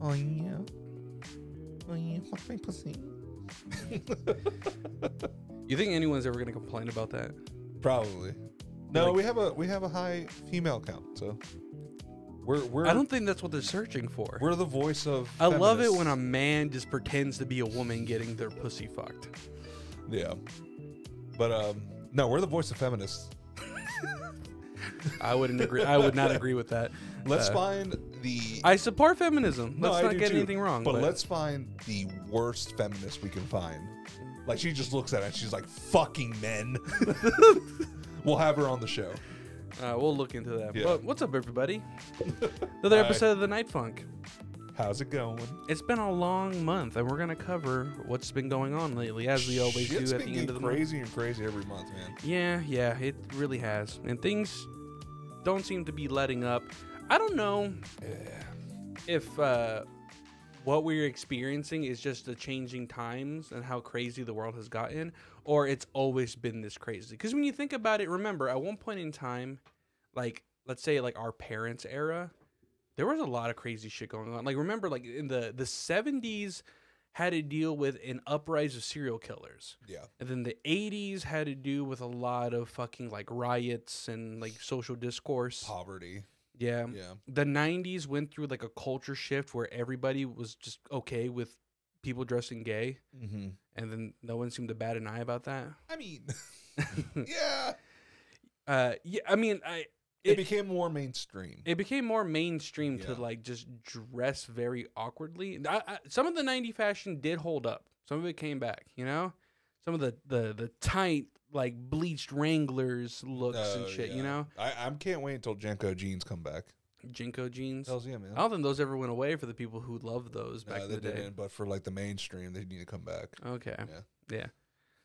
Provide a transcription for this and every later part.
Oh yeah. Oh yeah. Fuck my pussy. You think anyone's ever gonna complain about that? Probably. No, Like- we have a we have a high female count, so we're we're I don't think that's what they're searching for. we're the voice of. I love it when a man just pretends to be a woman getting their pussy fucked. yeah. But um, no, we're the voice of feminists. I wouldn't agree. I would not agree with that. Let's Uh, find the. I support feminism. no, Let's I not do get too, anything wrong. But, let's find the worst feminist we can find. Like she just looks at it and she's like, "Fucking men." we'll have her on the show. uh, we'll look into that. Yeah. But what's up, everybody? Another Hi. episode of the Night Funk. How's it going? It's been a long month, and we're gonna cover what's been going on lately, as we always Shit's do at the end of the month. crazy and crazy every month, man. Yeah, yeah, it really has, and things don't seem to be letting up. I don't know if uh, what we're experiencing is just the changing times and how crazy the world has gotten, or it's always been this crazy. Because when you think about it, remember at one point in time, like let's say like our parents' era, there was a lot of crazy shit going on. Like remember, like in the the seventies had to deal with an uprise of serial killers. Yeah. And then the 80s had to do with a lot of fucking like riots and like social discourse. Poverty. Yeah. Yeah. The 90s went through like a culture shift where everybody was just okay with people dressing gay. Mm-hmm. And then no one seemed to bat an eye about that. I mean, yeah. Uh, yeah, I mean, I. It, It, became more mainstream. it became more mainstream to like just dress very awkwardly. I, I, some of the 90 fashion did hold up. Some of it came back, you know? Some of the, the, the tight, like bleached Wranglers looks and Oh, shit, yeah. you know? I, I can't wait until JNCO jeans come back. JNCO jeans. Hells yeah, man. I don't think those ever went away for the people who loved those No, back in they the day. didn't, but for like the mainstream, they need to come back. Okay. Yeah. Yeah.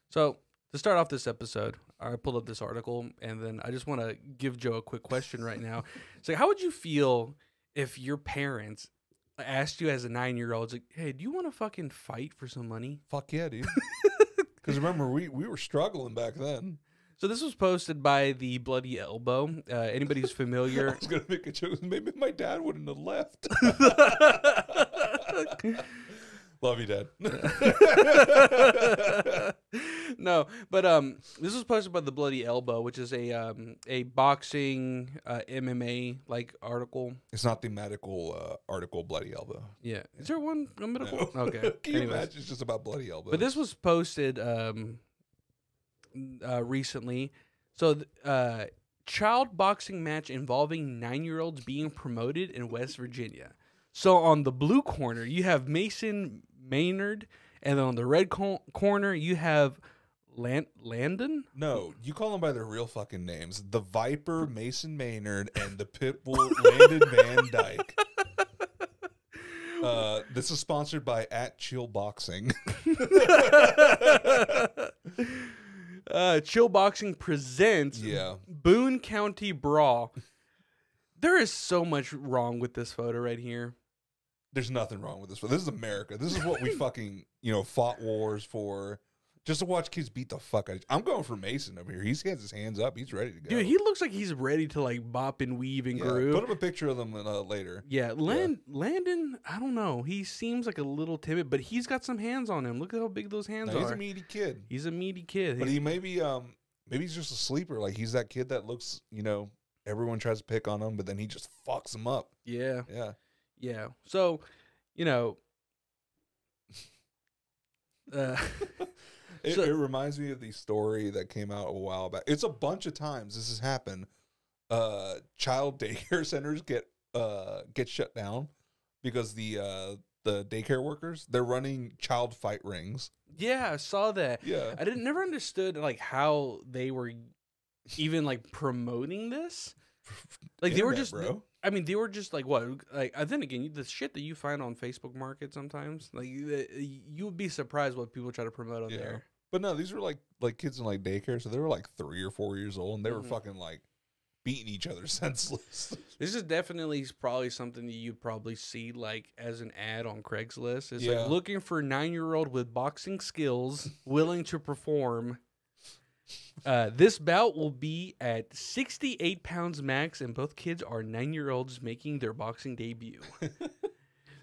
So to start off this episode, I pulled up this article, and then I just want to give Joe a quick question right now. So, how would you feel if your parents asked you as a nine-year-old, like, "Hey, do you want to fucking fight for some money?" Fuck yeah, dude. Because remember, we, we were struggling back then. So this was posted by the Bloody Elbow. Uh, anybody who's I familiar, was gonna make a joke. Maybe my dad wouldn't have left. Love you, Dad. no, but um, this was posted by the Bloody Elbow, which is a um a boxing uh, MMA like article. it's not the medical uh, article, Bloody Elbow. Yeah, is there one a medical? No. Okay, Can you imagine? It's just about Bloody Elbow. but this was posted um uh, recently. So uh, child boxing match involving nine year olds being promoted in West Virginia. So on the blue corner you have Mason Maynard, and then on the red co- corner you have Lan- Landon. No, you call them by their real fucking names. The Viper, Mason Maynard, and the Pitbull, Landon Van Dyke. Uh, this is sponsored by At Chill Boxing. uh, Chill Boxing presents yeah. Boone County Brawl. There is so much wrong with this photo right here. There's nothing wrong with this. But this is America. This is what we fucking, you know, fought wars for. Just to watch kids beat the fuck out of I'm going for Mason over here. He has his hands up. He's ready to go. Dude, he looks like he's ready to like bop and weave and yeah, groove. Put up a picture of them uh, later. yeah, Land- Landon, I don't know. He seems like a little timid, but he's got some hands on him. Look at how big those hands No, he's are. a meaty kid. he's a meaty kid. But He's- he may be um maybe he's just a sleeper. Like he's that kid that looks, you know, everyone tries to pick on him, but then he just fucks him up. yeah, Yeah. Yeah. So, you know, uh, It, So- it reminds me of the story that came out a while back. It's a bunch of times this has happened. Uh child daycare centers get uh get shut down because the uh the daycare workers, they're running child fight rings. yeah, I saw that. Yeah. I didn't never understood like how they were even like promoting this. Like they were just bro. I mean, they were just like what? Like, then again, the shit that you find on Facebook Market sometimes, like you would be surprised what people try to promote on Yeah. there. But no, these were like like kids in like daycare, so they were like three or four years old, and they Mhm. were fucking like beating each other senseless. This is definitely probably something that you'd probably see like as an ad on Craigslist. It's Yeah. like looking for a nine year old with boxing skills willing to perform. Uh, this bout will be at 68 pounds max, and both kids are nine year olds making their boxing debut.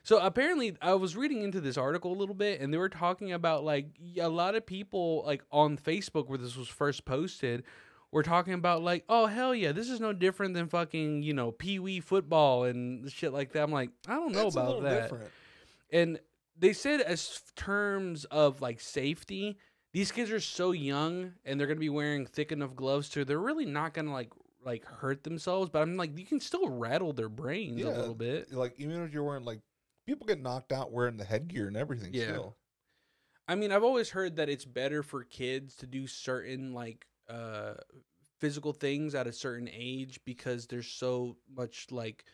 So apparently, I was reading into this article a little bit, and they were talking about like a lot of people like on Facebook where this was first posted were talking about like, oh hell yeah, this is no different than fucking you know pee wee football and shit like that. I'm like, I don't know about that. different. And they said as terms of like safety, these kids are so young and they're gonna be wearing thick enough gloves to they're really not gonna like like hurt themselves. But I'm like, you can still rattle their brains a little bit. Like even if you're wearing like people get knocked out wearing the headgear and everything. Yeah. Still. I mean, I've always heard that it's better for kids to do certain like uh physical things at a certain age because there's so much like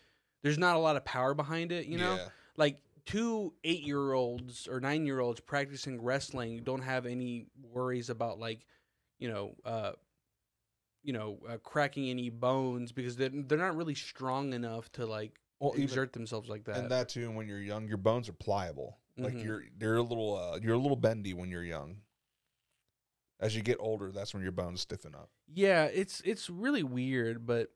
there's not a lot of power behind it, you know? Yeah. Like two 8-year-olds or 9-year-olds practicing wrestling don't have any worries about like, you know, uh you know, uh, cracking any bones because they're, they're not really strong enough to like Well, even, exert themselves like that. and that too. and When you're young, your bones are pliable. Like Mhm. you're you're a little uh, you're a little bendy when you're young. As you get older, that's when your bones stiffen up. Yeah, it's it's really weird, but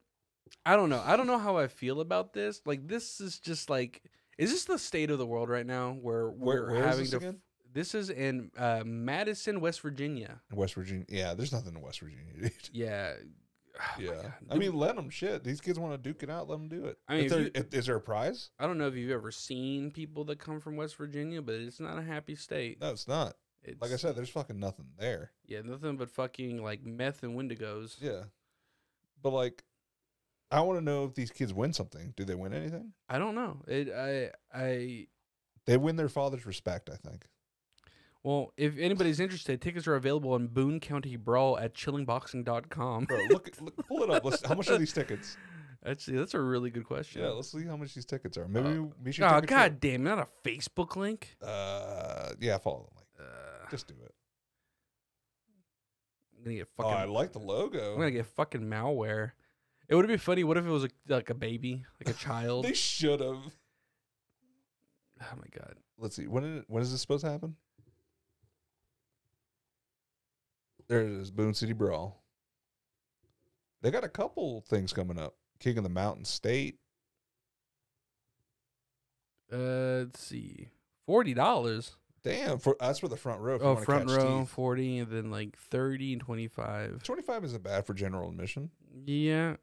I don't know. I don't know how I feel about this. Like this is just like is this the state of the world right now where Where, we're where is having this to again? This is in uh, Madison, West Virginia. West Virginia. Yeah, there's nothing in West Virginia, dude. Yeah. Oh Yeah. I mean, let them shit. These kids want to duke it out. Let them do it. I mean, there- you- is there a prize? I don't know if you've ever seen people that come from West Virginia, but it's not a happy state. No, it's not. It's, Like I said, there's fucking nothing there. yeah, nothing but fucking like meth and Wendigos. Yeah, but like, I want to know if these kids win something. Do they win anything? I don't know. It I I They win their father's respect. I think. well, if anybody's interested, tickets are available in Boone County Brawl at chillingboxing.com. Bro, look, look pull it up. Let's, how much are these tickets? Actually, that's a really good question. Yeah, let's see how much these tickets are. Maybe Uh, we- should. Oh god damn! Not a Facebook link. Uh, yeah, follow them. Like, Uh, just do it. I'm gonna get Oh, fucking. I like the logo. I'm gonna get fucking malware. It would be funny. What if it was a, like a baby, like a child? They should have. oh my god. Let's see. When did, when is this supposed to happen? There it is. Boone City Brawl. They got a couple things coming up. King of the Mountain State. Uh, let's see. Forty dollars. Damn, for that's for the front row. If Oh, wanna front catch row, teeth. forty, and then like thirty and twenty-five. Twenty-five isn't bad for general admission. Yeah.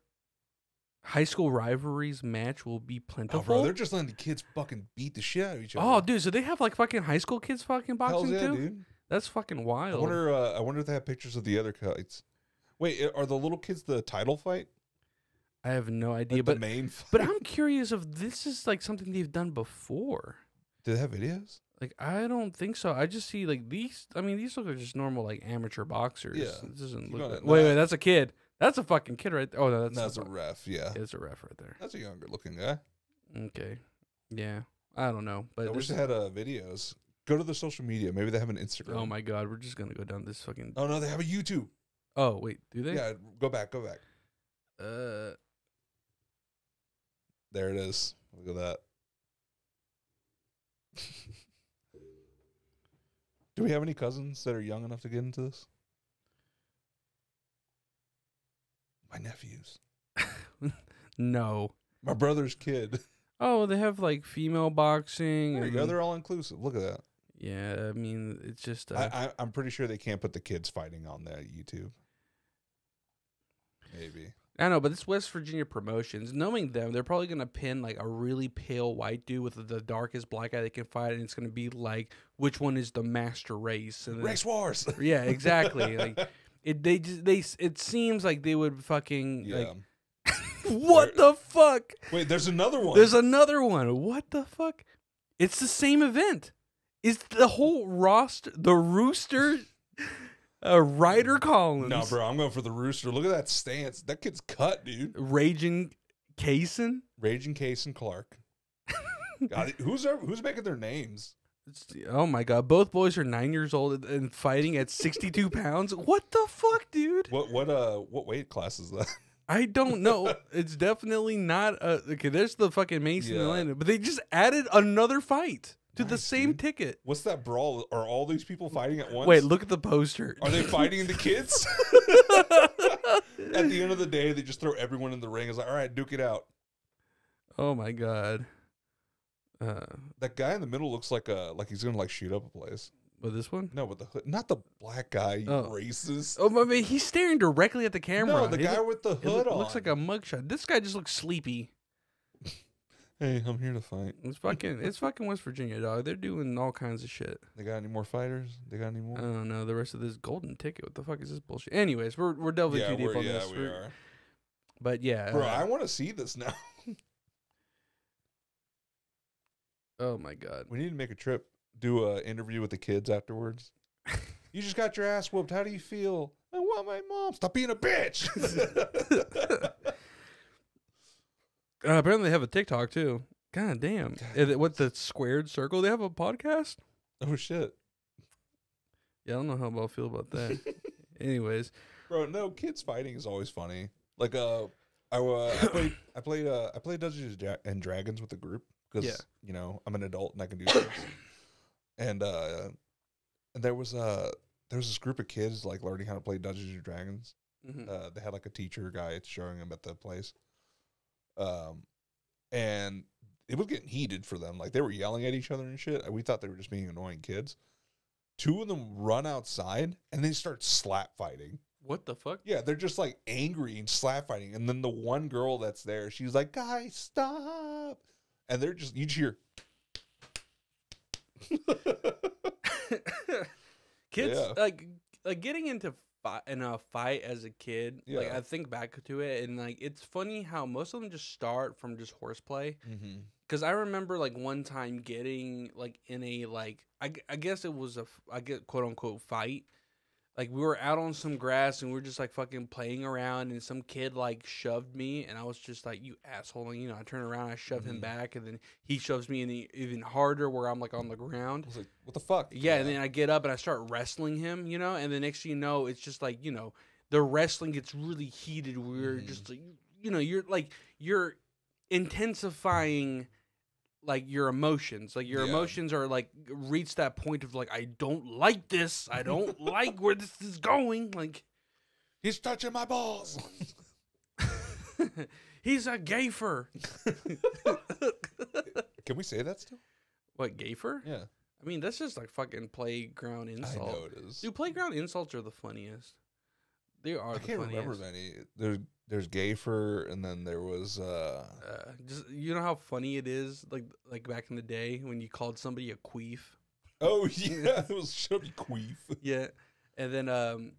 High school rivalries match will be Oh, plentiful. bro, they're just letting the kids fucking beat the shit out of each other. Oh, dude, so they have like fucking high school kids fucking boxing yeah, too? dude. That's fucking wild. I wonder. Uh, I wonder if they have pictures of the other kids. Wait, are the little kids the title fight? I have no Like idea, the but main. Fight? but I'm curious if this is like something they've done before. Do they have videos? Like I don't think so. I just see like these. I mean, these look like just normal like amateur boxers. Yeah. It doesn't You look. Like, wait, wait, that's a kid. That's a fucking kid right there. Oh no, that's That's, a, a ref. Yeah, it's a ref right there. that's a younger looking guy. Okay, yeah. I don't know, but I wish they had uh, videos. Go to the social media. Maybe they have an Instagram. oh my god, we're just gonna go down this fucking. Oh no, they have a YouTube. Oh wait, do they? Yeah, go back, go back. Uh, There it is. Look at that. Do we have any cousins that are young enough to get into this? My nephews. no. My brother's kid. Oh, they have like female boxing. There you and- go. They're all inclusive. Look at that. yeah, I mean, it's just. Uh, I, I, I'm pretty sure they can't put the kids fighting on that YouTube. Maybe. I know, but it's West Virginia promotions. Knowing them, they're probably gonna pin like a really pale white dude with the darkest black eye they can fight, and it's gonna be like which one is the master race. And Race Wars. yeah, exactly. like it, they just they. It seems like they would fucking yeah. like. what the fuck? Wait, there's another one. There's another one. What the fuck? It's the same event. It's the whole roster. The Rooster, uh, Ryder Collins, no, bro. I'm going for the rooster. Look at that stance. That kid's cut, dude. Raging Kaysen. Raging Case Clark. God, who's who's making their names? Oh my god! Both boys are nine years old and fighting at sixty-two pounds. What the fuck, dude? What what uh what weight class is that? I don't know. It's definitely not. a, okay, there's the fucking Mason Yeah. Atlanta, but they just added another fight to the same dude. ticket. What's that brawl? Are all these people fighting at once? Wait, look at the poster. Are they fighting the kids? at the end of the day, they just throw everyone in the ring. It's like, all right, duke it out. Oh my god. Uh, That guy in the middle looks like a like he's gonna like shoot up a place. but this one? No, with the hood, not the black guy. You Oh. racist. Oh, I mean, he's staring directly at the camera. no, the He guy look- with the hood on. looks like a mugshot. This guy just looks sleepy. Hey, I'm here to fight. It's fucking. it's fucking West Virginia, dog. They're doing all kinds of shit. They got any more fighters? They got any more? I don't know the rest of this golden ticket. What the fuck is this bullshit? Anyways, we're we're delving yeah, too deep on yeah, this. we We're- are. But yeah, Bro, uh, I want to see this now. oh my god. We need to make a trip, do a interview with the kids afterwards. you just got your ass whooped. How do you feel? I want my mom. Stop being a bitch. Uh, apparently they have a TikTok too. God damn. It- what the squared circle? They have a podcast. oh shit, Yeah, I don't know how I feel about that. Anyways, bro. No, kids fighting is always funny. Like uh, I uh, I played I played uh, I played Dungeons and and Dragons with the group because Yeah. you know I'm an adult and I can do things. and uh, and there was a there was this group of kids like learning how to play Dungeons and Dragons. Mhm. Uh, they had like a teacher guy showing them at the place. Um, and it was getting heated for them. Like they were yelling at each other and shit. We thought they were just being annoying kids. Two of them run outside and they start slap fighting. what the fuck? Yeah, they're just like angry and slap fighting. And then the one girl that's there, she's like, "Guys, stop!" And they're just you just hear. Kids Yeah. like like getting into fi- in a fight as a kid. Like Yeah. I think back to it, and like it's funny how most of them just start from just horseplay. mm-hmm. Because I remember like one time getting like in a like I, I guess it was a f- I get quote unquote fight. Like we were out on some grass and we were just like fucking playing around and some kid like shoved me and I was just like you asshole and you know I turn around I shove him Mhm. back and then he shoves me in the, even harder where I'm like on the ground. I was like, "What the fuck?" Yeah, and then I get up and I start wrestling him, you know, and the next thing you know, it's just like, you know, the wrestling gets really heated. We're Mhm. just like, you know, you're like, you're intensifying like your emotions. Like your Yeah. emotions are like reach that point of like, I don't like this. I don't like where this is going. Like, he's touching my balls. he's a gayfer. Can we say that still? what, gayfer? Yeah, I mean, that's just like fucking playground insult. I know it is. Dude, playground insults are the funniest. They are I the can't remember many. There's there's Gayfer, and then there was uh Uh, just you know how funny it is, like like back in the day when you called somebody a queef. oh yeah, it was be queef. Yeah, and then um,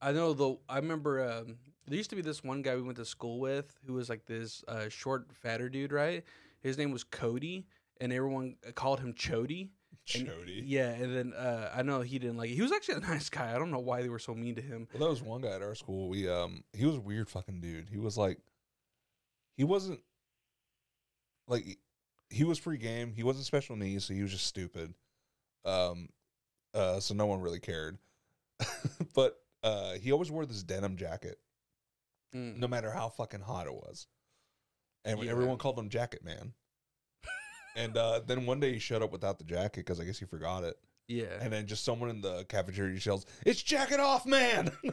I know the I remember um, there used to be this one guy we went to school with who was like this uh, short, fatter dude, right? His name was Cody, and everyone called him Chody. And- Yeah, and then uh, I know he didn't like it. He was actually a nice guy. I don't know why they were so mean to him. Well, that was one guy at our school. We um, he was a weird fucking dude. He was like, he wasn't like, he was free game. He wasn't special needs, so he was just stupid. Um, uh, so no one really cared. but uh, he always wore this denim jacket, Mm. no matter how fucking hot it was, and Yeah. everyone called him Jacket Man. And uh, then one day he showed up without the jacket because I guess he forgot it. Yeah. And then just someone in the cafeteria yells, "It's jacket off, man!"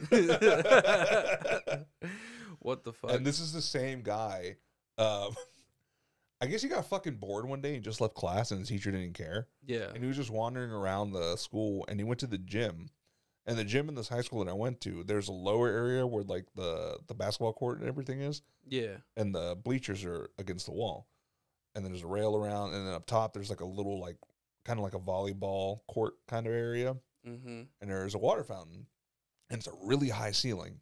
what the fuck? and this is the same guy. Um, I guess he got fucking bored one day and just left class, and the teacher didn't care. yeah. And he was just wandering around the school, and he went to the gym. And the gym in this high school that I went to, there's a lower area where like the the basketball court and everything is, Yeah. and the bleachers are against the wall. And then there's a rail around, and then up top there's like a little like kind of like a volleyball court kind of area. Mm-hmm. and there's a water fountain and it's a really high ceiling.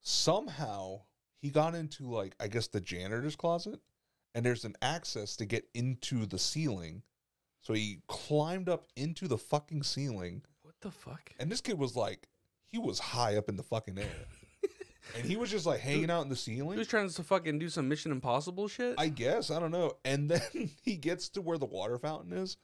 Somehow he got into like I guess the janitor's closet and there's an access to get into the ceiling. So he climbed up into the fucking ceiling What the fuck? and this kid was like he was high up in the fucking air. And he was just like hanging out in the ceiling. He was trying to fucking do some Mission Impossible shit. I guess, I don't know. And then he gets to where the water fountain is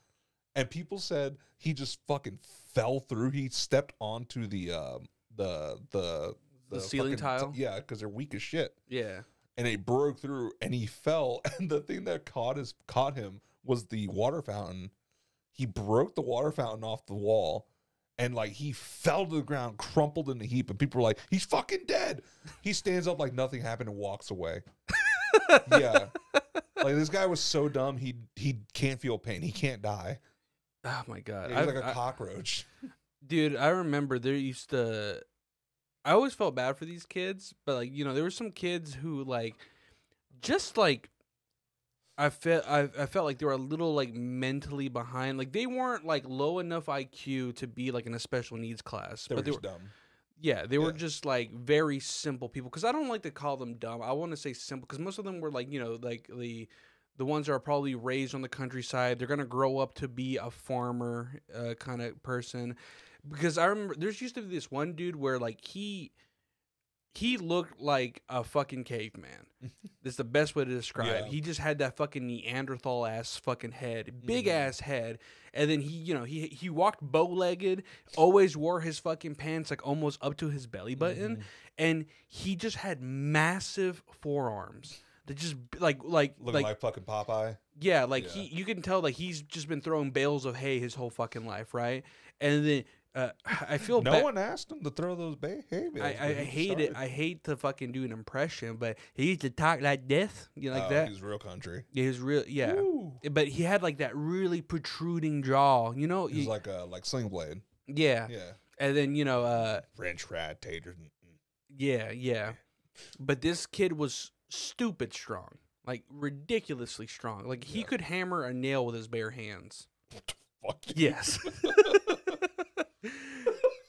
and people said he just fucking fell through. He stepped onto the um the the The ceiling fucking tile? yeah, because they're weak as shit. yeah. And it broke through, and he fell. And the thing that caught his caught him was the water fountain. He broke the water fountain off the wall, and like he fell to the ground, crumpled in a heap. And people were like, "He's fucking dead." He stands up like nothing happened and walks away. yeah. like this guy was so dumb. He he can't feel pain. He can't die. oh my god, He's I- like a I- cockroach. dude. I remember there used to. I always felt bad for these kids, but like you know, there were some kids who like, just like. I felt I, I felt like they were a little like mentally behind. Like they weren't like low enough IQ to be like in a special needs class, They were but they were dumb. Yeah, they were just like very simple people. Because I don't like to call them dumb. I want to say simple because most of them were like you know like the the ones that are probably raised on the countryside. They're gonna grow up to be a farmer uh, kind of person. Because I remember there's used to be this one dude where like he he looked like a fucking caveman. That's the best way to describe. Yeah. He just had that fucking Neanderthal ass fucking head, big Mhm. ass head, and then he, you know, he he walked bow legged, always wore his fucking pants like almost up to his belly button, Mhm. and he just had massive forearms. That just like like Looking like, like, fucking Popeye. yeah, like Yeah. he you can tell like he's just been throwing bales of hay his whole fucking life, right? And then uh, I feel No bad. one asked him to throw those bay hay bales. I, I, I he hate it. I hate to fucking do an impression, but he used to talk like this, you know, like Oh, that. He's real country. His real, yeah. Woo. But he had like that really protruding jaw, you know. He's you- like a like Sling Blade. yeah. Yeah. and then you know, uh, French fried taters. Yeah, yeah. But this kid was stupid strong, like ridiculously strong. Like he Yeah. could hammer a nail with his bare hands. Fuck. Yes.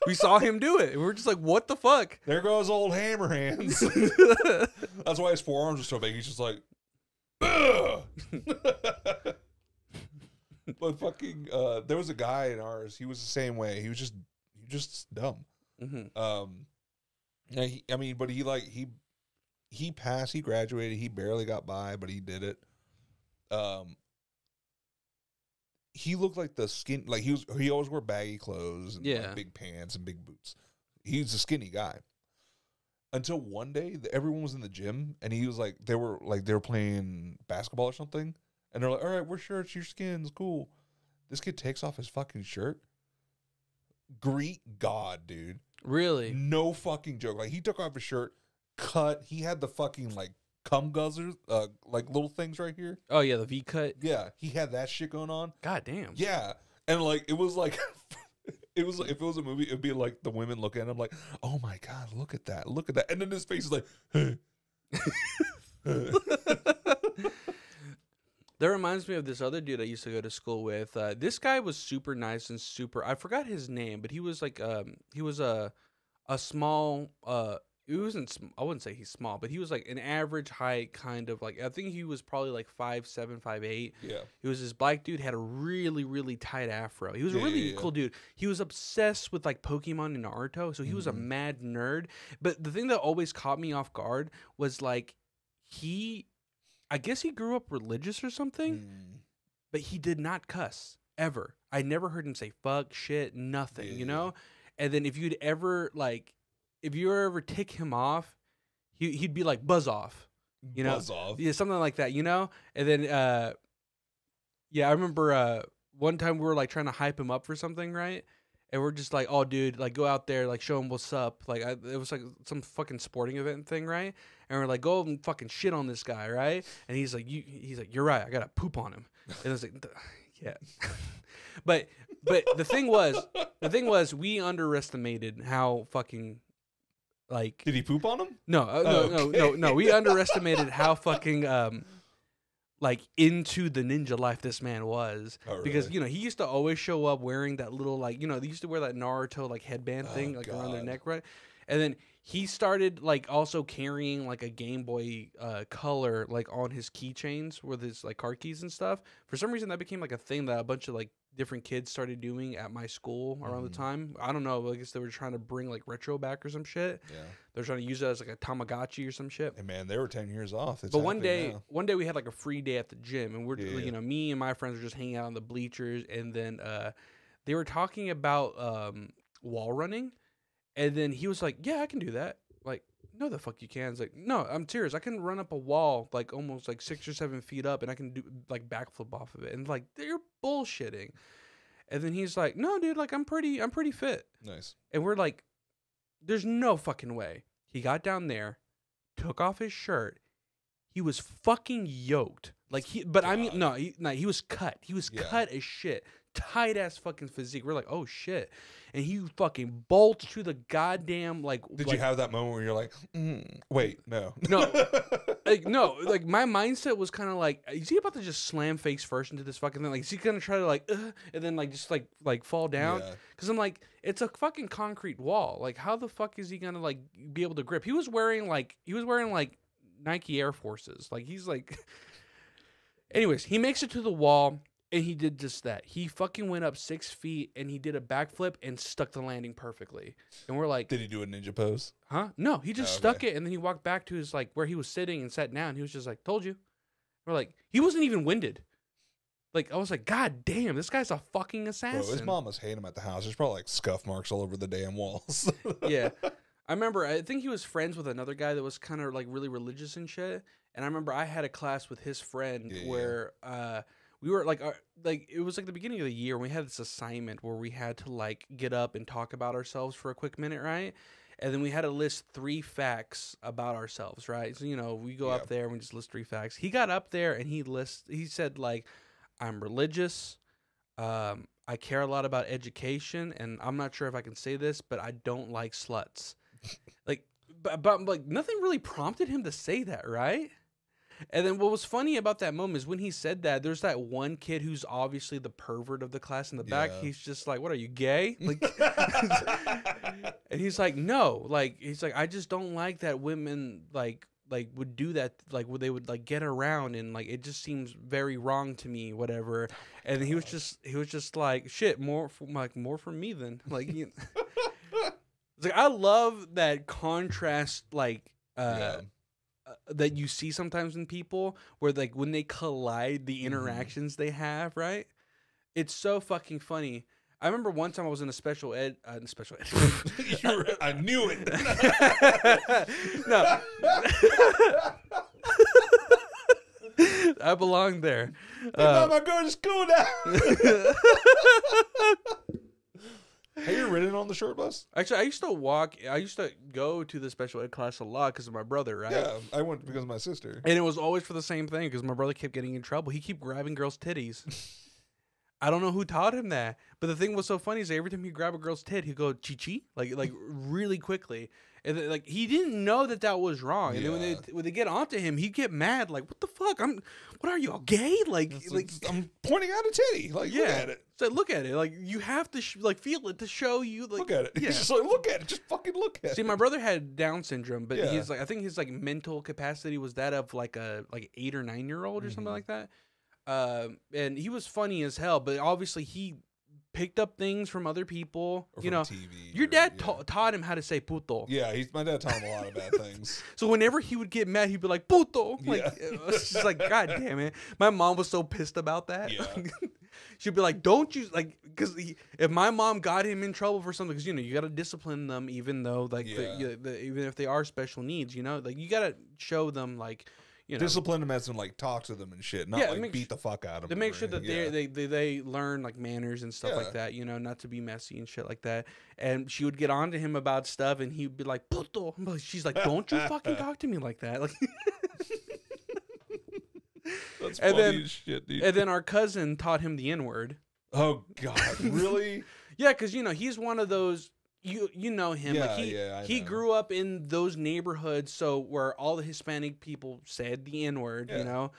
we saw him do it. and We're just like, what the fuck? There goes old hammer hands. That's why his forearms are so big. He's just like, but fucking, uh, there was a guy in ours. He was the same way. He was just, he was just dumb. Mhm. Um, yeah, he, I mean, but he like he he passed. He graduated. He barely got by, but he did it. Um, he looked like the skin. Like he was. He always wore baggy clothes and like, big pants and big boots. He's a skinny guy. Until one day, everyone was in the gym, and he was like, they were like they were playing basketball or something, and they're like, "All right, we're shirts. Your skin's cool." This kid takes off his fucking shirt. Greet God, dude. Really? No fucking joke. Like he took off his shirt, cut. He had the fucking like cum guzzlers, uh, like little things right here. Oh yeah, the V cut. Yeah, he had that shit going on. God damn. Yeah, and like it was like. It was if it was a movie, it'd be like the women looking at him like, "Oh my god, look at that, look at that," and then his face is like, That reminds me of this other dude I used to go to school with. Uh, this guy was super nice and super. I forgot his name, but he was like um he was a a small uh he wasn't sm- I wouldn't say he's small, but he was like an average height kind of like I think he was probably like five seven five eight. "Yeah, He was this black dude had a really really tight afro. He was a really yeah, yeah. cool dude. He was obsessed with like Pokemon and Naruto, so he was a Mhm. mad nerd. But the thing that always caught me off guard was like he I guess he grew up religious or something, Mm, but he did not cuss ever. I never heard him say fuck, shit, nothing, Yeah. you know? And then if you'd ever like if you were ever tick him off, he he'd be like buzz off. You know, buzz off." Yeah, something like that, you know? And then uh yeah, I remember uh one time we were like trying to hype him up for something, right? And we're just like, "Oh, dude, like go out there, like show him what's up." Like I, it was like some fucking sporting event thing, right? And we're like, "Go and fucking shit on this guy, right?" And he's like, "You," he's like, "You're right. I gotta poop on him." And I was like, "Yeah," but but the thing was, the thing was, we underestimated how fucking like Did he poop on him? no, uh, no, no, no, no. We underestimated how fucking um, like into the ninja life this man was Oh, because you know he used to always show up wearing that little like you know they used to wear that Naruto like headband Oh, thing like around their neck right, and then he started like also carrying like a Game Boy uh, Color like on his keychains with his like car keys and stuff. For some reason that became like a thing that a bunch of like different kids started doing at my school around Mhm. the time. I don't know. I guess they were trying to bring like retro back or some shit. yeah. They're trying to use it as like a Tamagotchi or some shit. And man, they were ten years off. It's but one day, now. one day we had like a free day at the gym, and we're Yeah, you know me and my friends were just hanging out on the bleachers, and then uh, they were talking about um, wall running, and then he was like, "Yeah, I can do that." No, the fuck you can. It's like, no, I'm serious. I can run up a wall like almost like six or seven feet up, and I can do like backflip off of it. And like, they're bullshitting. And then he's like, "No, dude, like I'm pretty, I'm pretty fit." nice. And we're like, there's no fucking way. He got down there, took off his shirt. He was fucking yoked Like he, but I mean, no, he, no, he was cut. He was Yeah. cut as shit. Tight ass fucking physique. We're like, oh shit, and he fucking bolts to the goddamn like. Did like, you have that moment where you're like, mm, wait, no, No. like no, like my mindset was kind of like, is he about to just slam face first into this fucking thing? Like, is he gonna try to like, uh, and then like just like like fall down? Yeah. Because I'm like, it's a fucking concrete wall. Like, how the fuck is he gonna like be able to grip? He was wearing like he was wearing like Nike Air Forces. Like he's like. Anyways, he makes it to the wall. And he did just that. He fucking went up six feet and he did a backflip and stuck the landing perfectly. And we're like, Did he do a ninja pose? Huh? No, he just Oh, stuck okay. it and then he walked back to his like where he was sitting and sat down. He was just like, "Told you." We're like, he wasn't even winded. Like I was like, "God damn, this guy's a fucking Bro, assassin." his mom must hate him at the house. There's probably like scuff marks all over the damn walls. yeah. I remember I think he was friends with another guy that was kind of like really religious and shit. And I remember I had a class with his friend yeah. where uh we were like uh, like it was like the beginning of the year and we had this assignment where we had to like get up and talk about ourselves for a quick minute, right? And then we had to list three facts about ourselves, right? So you know, we go Yeah. up there and we just list three facts. He got up there and he lists he said like I'm religious, um, I care a lot about education, and I'm not sure if I can say this, but I don't like sluts. like, but, but like nothing really prompted him to say that, right? And then what was funny about that moment is when he said that, there's that one kid who's obviously the pervert of the class in the back. Yeah. He's just like, "What are you gay?" Like, and he's like, "No, like he's like, I just don't like that women like like would do that like would they would like get around and like it just seems very wrong to me, whatever." And he was just he was just like, "Shit, more for, like more for me than like." You it's like I love that contrast, like uh, yeah. That you see sometimes in people where like when they collide the Mhm. interactions they have right it's so fucking funny i remember one time i was in a special ed uh, in special ed were- I knew it. no i belong there Hey, Uh, Mom, I'm going to school now. Have you ridden on the short bus? actually i used to walk i used to go to the special ed class a lot because of my brother right Yeah, I went because of my sister. And it was always for the same thing because my brother kept getting in trouble. He kept grabbing girls' titties. I don't know who taught him that, but the thing was so funny is every time he grab a girl's tit, he'd go chi chi like like really quickly, and then, like he didn't know that that was wrong. And then when Yeah. they when they get onto him, he'd get mad like, "What the fuck? I'm what are y'all gay? Like It's like." like, I'm pointing out a titty. Like, look Yeah. at it. So look at it, like you have to sh- like feel it to show you. Like, Look at it. Yeah. He's just like, look at it. Just fucking look at it. See, it. my brother had Down syndrome, but Yeah. he's like I think his like mental capacity was that of like a like eight or nine year old or something Mhm. like that. Um, and he was funny as hell, but obviously he picked up things from other people. You know, TV your or- dad yeah. ta- taught him how to say puto. Yeah, he's my dad taught him a lot of bad things. So whenever he would get mad, he'd be like puto. Like Yeah. just like God damn it. My mom was so pissed about that. Yeah. She'd be like, "Don't you like?" Because if my mom got him in trouble for something, because you know you got to discipline them, even though like Yeah. you- the, even if they are special needs, you know, like you got to show them like you know Discipline them as in like talk to them and shit, not Yeah, like beat the fuck out of them. to make sure that anything. they, they they learn like manners and stuff Yeah. like that. You know, not to be messy and shit like that. And she would get on to him about stuff, and he'd be like, "Puto." But She's like, "Don't you fucking talk to me like that." Like, That's and then- shit, dude. and then our cousin taught him the N word. oh god, really? Yeah, because you know he's one of those. You you know him. Yeah, like he yeah, I he know. grew up in those neighborhoods, so where all the Hispanic people said the N word. Yeah. You know,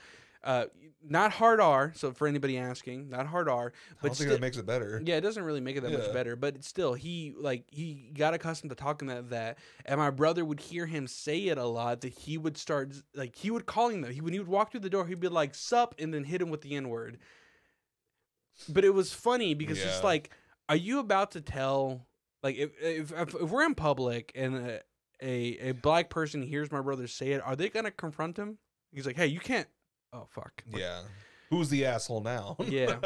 uh, not hard R. So for anybody asking, not hard R. But don't think that makes it better. yeah, it doesn't really make it that Yeah. much better. But still, he like he got accustomed to talking that that, and my brother would hear him say it a lot. That he would start like he would call him though. He when he would walk through the door, he'd be like "sup" and then hit him with the N word. But it was funny because it's like, are you about to tell like if if if, if we're in public and a, a a black person hears my brother say it, are they gonna confront him? He's like, hey, you can't. Oh fuck. Like, Yeah. Who's the asshole now? Yeah.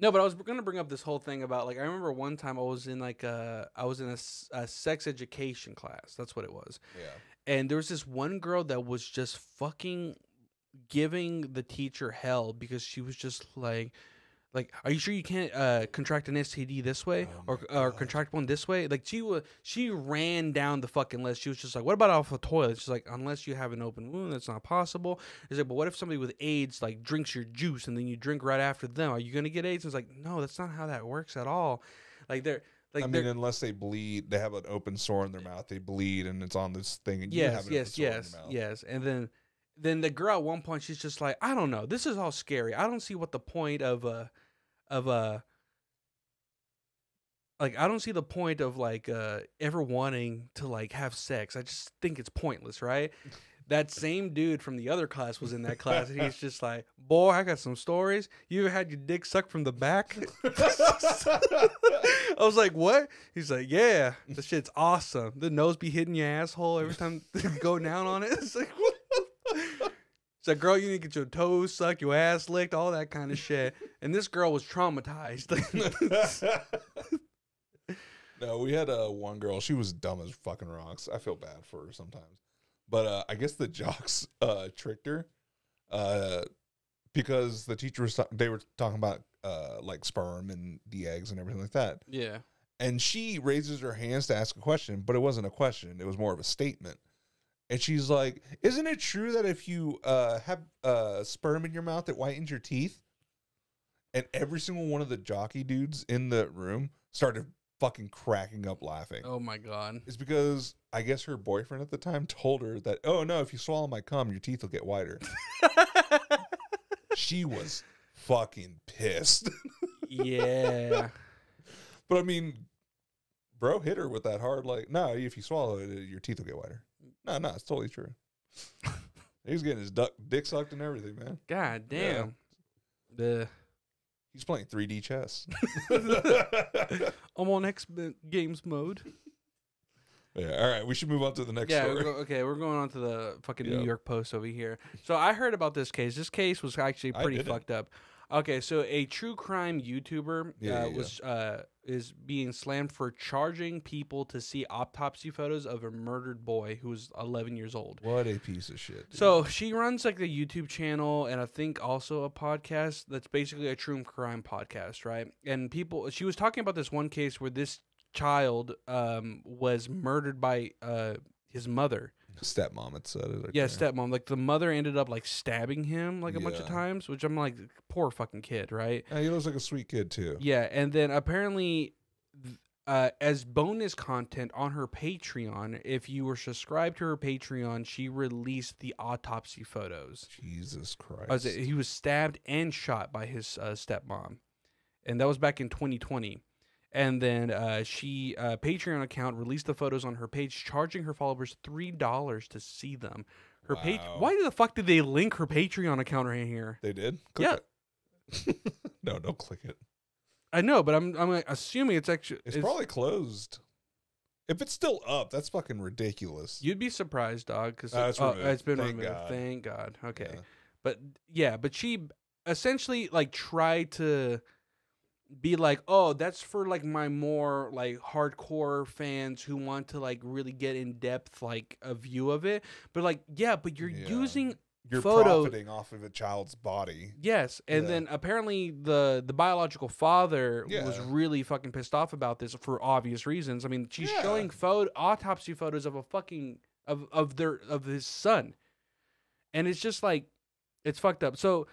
No, but I was gonna bring up this whole thing about like I remember one time I was in like a I was in a, a sex education class. That's what it was, yeah. and there was this one girl that was just fucking giving the teacher hell because she was just like like, are you sure you can't uh, contract an STD this way Oh or or contract one this way? Like she was, she ran down the fucking list. She was just like, what about off the toilet? She's like, unless you have an open wound, that's not possible. She's like, but what if somebody with AIDS like drinks your juice and then you drink right after them? Are you gonna get AIDS? And it's like, no, that's not how that works at all. Like they're like I mean, unless they bleed, they have an open sore in their mouth. They bleed, and it's on this thing. And you have yes, an yes, open sore in yes, yes. And then then the girl at one point she's just like, I don't know, this is all scary. I don't see what the point of uh of uh like I don't see the point of like uh ever wanting to like have sex. I just think it's pointless, right? That same dude from the other class was in that class, and he's just like, "Boy, I got some stories. You had your dick sucked from the back?" I was like, "What?" He's like, "Yeah, the shit's awesome. The nose be hitting your asshole every time you go down on it." It's like, what? Like, girl, you need to get your toes sucked, your ass licked, all that kind of shit. And this girl was traumatized. no, we had uh, one girl. She was dumb as fucking rocks. I feel bad for her sometimes, but uh, I guess the jocks uh, tricked her uh, because the teacher was they were talking about uh, like sperm and the eggs and everything like that, yeah. and she raises her hands to ask a question, but it wasn't a question; it was more of a statement. And she's like, "Isn't it true that if you uh, have uh, sperm in your mouth, it whitens your teeth?" And every single one of the jockey dudes in the room started fucking cracking up laughing. Oh my god. It's because I guess her boyfriend at the time told her that, "Oh no, if you swallow my cum, your teeth will get whiter." she was fucking pissed. yeah. but I mean, bro hit her with that hard like, "No, if you swallow it, your teeth will get whiter." No, no, it's totally true. He's getting his duck dick sucked and everything, man. God Yeah. damn. The He's playing 3D chess. I'm on X Games mode. yeah, all right, we should move on to the next yeah. story. we're go- okay, we're going on to the fucking New York Post over here. So I heard about this case. This case was actually pretty fucked up. Okay, so a true crime YouTuber Yeah, uh, yeah, was uh, is being slammed for charging people to see autopsy photos of a murdered boy who was 11 years old. What a piece of shit. dude. So she runs like a YouTube channel and I think also a podcast that's basically a true crime podcast, right? And people, she was talking about this one case where this child um, was murdered by uh, his mother. Stepmom had said it. Yeah, stepmom. Like the mother ended up like stabbing him like a bunch of times, which I'm like, poor fucking kid, right? Yeah, he looks like a sweet kid too. Yeah, and then apparently, uh, as bonus content on her Patreon, if you were subscribed to her Patreon, she released the autopsy photos. Jesus Christ. Was, he was stabbed and shot by his uh, stepmom, and that was back in 2020. And then uh, she uh, Patreon account released the photos on her page, charging her followers three dollars to see them. Her page. Why the fuck did they link her Patreon account right here? They did? Yeah. it. no, don't click it. I know, but I'm I'm assuming it's actually It's, probably closed. If it's still up, that's fucking ridiculous. You'd be surprised, dog, because Uh, it's oh, it's been Thank removed. God. Thank God. Okay, Yeah. but yeah, but she essentially like tried to be like, oh, that's for like my more like hardcore fans who want to like really get in depth like a view of it. But like, yeah, but you're yeah. using you're profiting off of a child's body. Yes, and yeah. then apparently the the biological father yeah. was really fucking pissed off about this for obvious reasons. I mean, she's showing photo autopsy photos of a fucking of of their of his son, and it's just like it's fucked up. So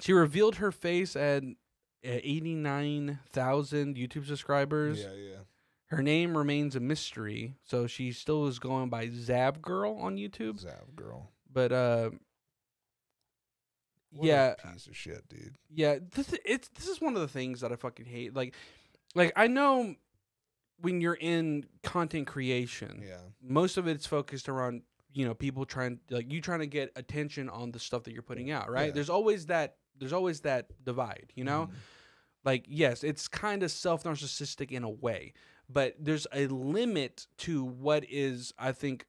she revealed her face and uh, 89,000 YouTube subscribers. Yeah, yeah. Her name remains a mystery, so she still is going by Zab Girl on YouTube. Zab Girl. But uh what yeah, uh, piece of shit, dude. Yeah, this it's this is one of the things that I fucking hate. Like like I know when you're in content creation, yeah. most of it's focused around you know people trying like you trying to get attention on the stuff that you're putting out right yeah. there's always that there's always that divide, you know. Mhm. Like, yes, it's kind of self narcissistic in a way, but there's a limit to what is, I think,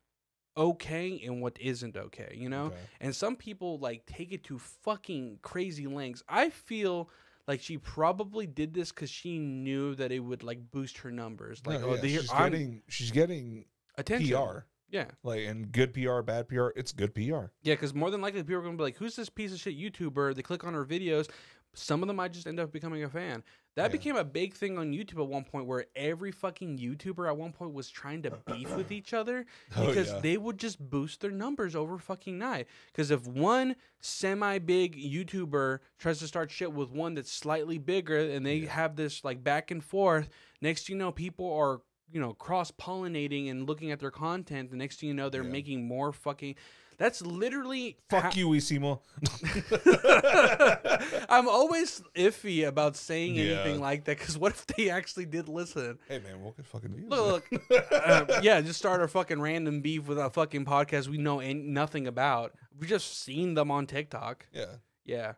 okay and what isn't okay, you know? Okay. And some people like take it to fucking crazy lengths. I feel like she probably did this because she knew that it would like boost her numbers. Like, No, oh, yeah, the, she's I'm getting she's getting attention. PR. Yeah. Like, and good PR, bad PR, it's good PR. Yeah, because more than likely people are going to be like, "Who's this piece of shit YouTuber?" They click on her videos. Some of them might just end up becoming a fan. That Yeah. became a big thing on YouTube at one point, where every fucking YouTuber at one point was trying to beef with each other Oh, because yeah. they would just boost their numbers over fucking night. Because if one semi-big YouTuber tries to start shit with one that's slightly bigger, and they Yeah. have this like back and forth, next you know, people are you know cross pollinating and looking at their content. The next thing you know, they're Yeah. making more fucking. That's literally Fuck ha- you, Isimo. I'm always iffy about saying Yeah. anything like that because what if they actually did listen? hey, man, we'll get fucking views. Look, look, um, yeah, just start a fucking random beef with a fucking podcast we know ain't nothing about. We just seen them on TikTok. yeah. Yeah.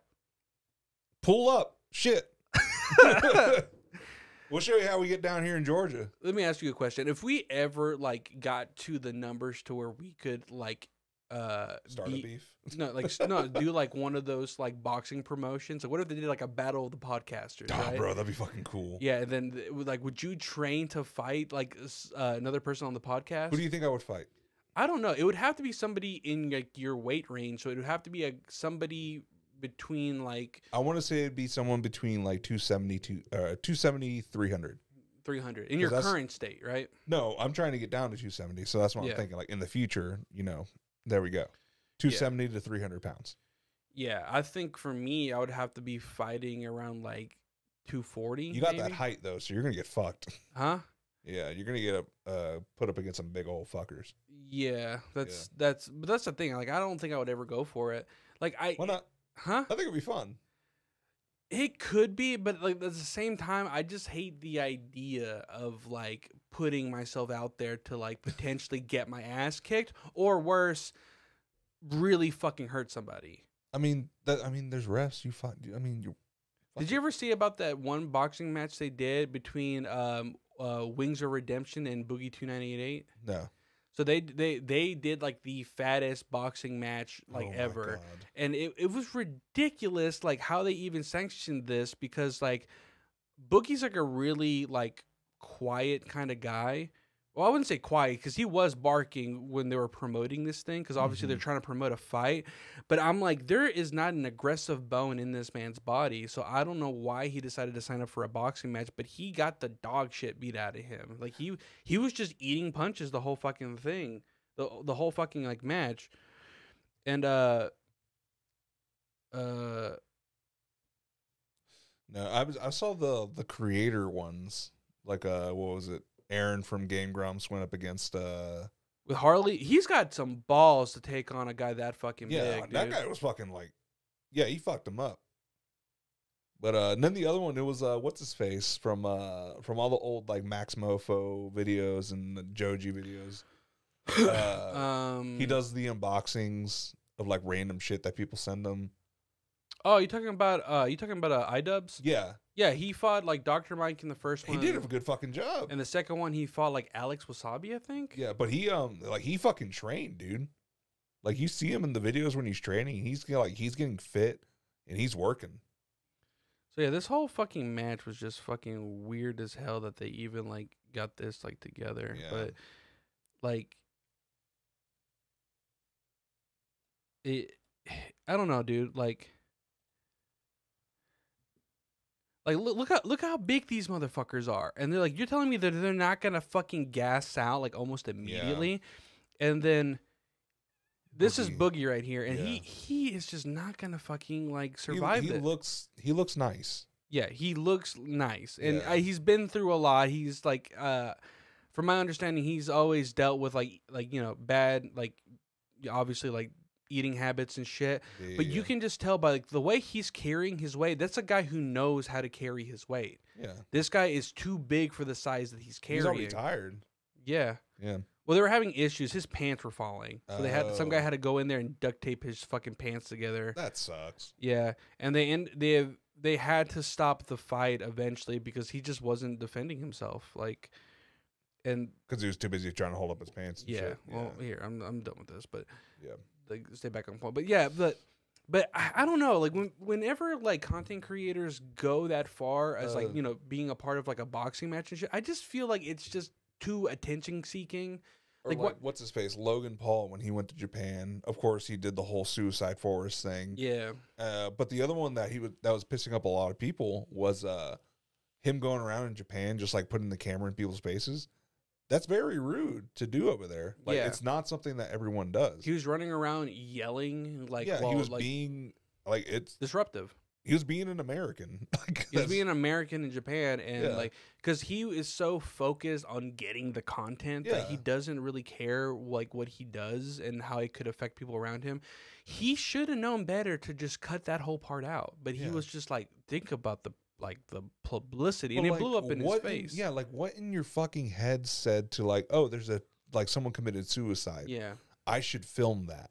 Pull up. Shit. we'll show you how we get down here in Georgia. Let me ask you a question. If we ever like got to the numbers to where we could like uh Start be- a beef. no like no do like one of those like boxing promotions. Like what if they did like a battle of the podcasters, Oh, right? bro, that'd be fucking cool. Yeah, and then like would you train to fight like uh, another person on the podcast? Who do you think I would fight? I don't know. It would have to be somebody in like your weight range. So it would have to be a somebody between like I want to say it'd be someone between like 270 to uh 270 300. 300 in your current state, right? No, I'm trying to get down to 270. So that's what Yeah. I'm thinking. Like in the future, you know, there we go. 270 to 300 pounds. Yeah, I think for me, I would have to be fighting around like 240. You got that height though, so you're gonna get fucked. huh? yeah, you're gonna get up, uh, put up against some big old fuckers. Yeah, that's that's but that's the thing. Like I don't think I would ever go for it. Like I, Why not? Huh? I think it'd be fun. It could be, but like at the same time, I just hate the idea of like putting myself out there to like potentially get my ass kicked, or worse, really fucking hurt somebody. I mean, that. I mean, there's refs. You fight. I mean, you. Did you ever see about that one boxing match they did between um, uh, Wings of Redemption and Boogie Two Ninety Eight? No. So they they they did like the fattest boxing match like Oh ever. And it, it was ridiculous like how they even sanctioned this because like boogie's like a really like quiet kind of guy well i wouldn't say quiet because he was barking when they were promoting this thing because obviously they're trying to promote a fight but i'm like there is not an aggressive bone in this man's body so i don't know why he decided to sign up for a boxing match but he got the dog shit beat out of him like he he was just eating punches the whole fucking thing the, the whole fucking like match and uh uh No, I was. I saw the the creator ones. Like, uh, what was it? Arin from Game Grumps went up against. uh with Harley, he's got some balls to take on a guy that fucking Yeah, big. that dude. guy was fucking like. Yeah, he fucked him up. But uh, and then the other one, it was uh, what's his face from uh from all the old like MaxMoefoe videos and the Joji videos. Uh, um, he does the unboxings of like random shit that people send him. Oh, you talking about? Uh, you talking about uh, iDubbbz? Yeah, Yeah, he fought like Doctor Mike in the first one. he did a good fucking job. And the second one, he fought like Alex Wassabi, I think. Yeah, but he um like he fucking trained, dude. Like you see him in the videos when he's training, he's like he's getting fit and he's working. So yeah, this whole fucking match was just fucking weird as hell that they even like got this like together. Yeah. But like it I don't know, dude. Like like look look how look how big these motherfuckers are. And they're like you're telling me that they're not going to fucking gas out like almost immediately. And then this is Boogie. Right here and he Yeah. he is just not going to fucking like survive he, it. looks he looks nice. Yeah, he looks nice, and Yeah. uh, he's been through a lot. He's like, uh, from my understanding, he's always dealt with like, like you know, bad, like, obviously like eating habits and shit. But you can just tell by like the way he's carrying his weight. That's a guy who knows how to carry his weight. yeah. This guy is too big for the size that he's He's already carrying. tired. yeah. Yeah. Well, they were having issues. His pants were falling, so they had some guy Oh. had to go in there and duct tape his fucking pants together. That sucks. Yeah, and they end they they had to stop the fight eventually because he just wasn't defending himself. Like, and Because he was too busy trying to hold up his pants. And yeah, shit. well, here I'm I'm done with this, but Yeah. Like stay back on point. But yeah, but but I, I don't know. Like when whenever like content creators go that far as Uh, like you know being a part of like a boxing match and shit, I just feel like it's just too attention seeking. Or Like like, what- what's his face? Logan Paul when he went to Japan. Of course, he did the whole suicide forest thing. Yeah. Uh, but the other one that he was that was pissing up a lot of people was uh him going around in Japan just like putting the camera in people's faces. That's very rude to do over there. Like Yeah. it's not something that everyone does. He was running around yelling like yeah, while, he was like being like it's disruptive. he was being an American. like He was that's- being an American in Japan, and Yeah. like, because he is so focused on getting the content that he Yeah. doesn't really care like what he does and how it could affect people around him. He should have known better to just cut that whole part out. But he Yeah. was just like, think about the like the publicity, But, and it like, blew up in his face. yeah, like what in your fucking head said to like, oh, there's a like someone committed suicide. yeah. I should film that.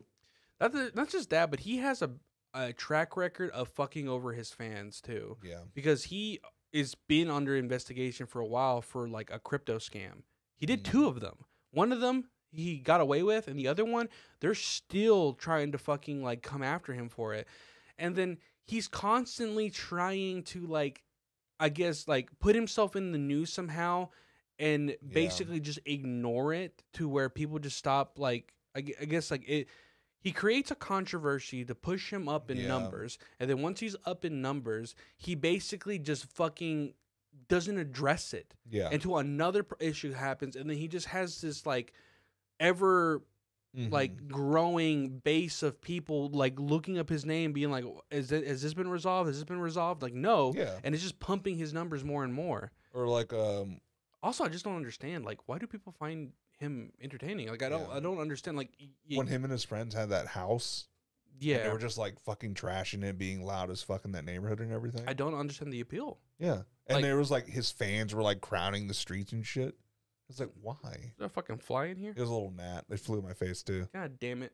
Not not just that, but he has a a track record of fucking over his fans too. Yeah. because he is been under investigation for a while for like a crypto scam. He did Mm. two of them. One of them he got away with, and the other one they're still trying to fucking like come after him for it. And then he's constantly trying to like, I guess like put himself in the news somehow, and basically just ignore it to where people just stop like I, guess like it. He creates a controversy to push him up in Yeah. numbers, and then once he's up in numbers, he basically just fucking doesn't address it Yeah. until another issue happens, and then he just has this like ever Mhm. like growing base of people like looking up his name, being like, "Is it, has this been resolved? Has this been resolved?" Like, no, yeah. and it's just pumping his numbers more and more. Or like um Also, I just don't understand like why do people find him entertaining? Like, I don't, Yeah. I don't understand. Like, y- when him and his friends had that house and they were just like fucking trashing it, being loud as fuck in that neighborhood and everything. I don't understand the appeal. yeah. And like- there was like his fans were like crowding the streets and shit. It's like why? Is there a fucking fly in here? It was a little gnat. It flew in my face too. God damn it!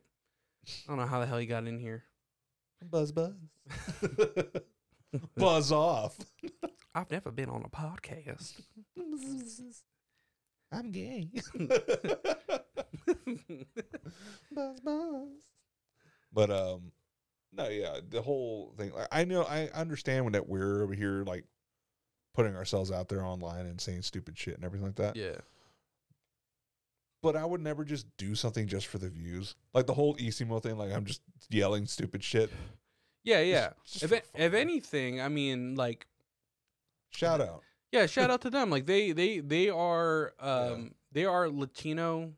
I don't know how the hell he got in here. Buzz buzz. buzz off. I've never been on a podcast. I'm gay. buzz buzz. But um, no, yeah, the whole thing. Like, I know, I understand when that we're over here like putting ourselves out there online and saying stupid shit and everything like that. yeah, But I would never just do something just for the views. Like the whole Isimo thing. Like I'm just yelling stupid shit. yeah, yeah. just If if anything, I mean, like, Shout out. yeah, shout out to them. Like they they they are Yeah. um they are Latino.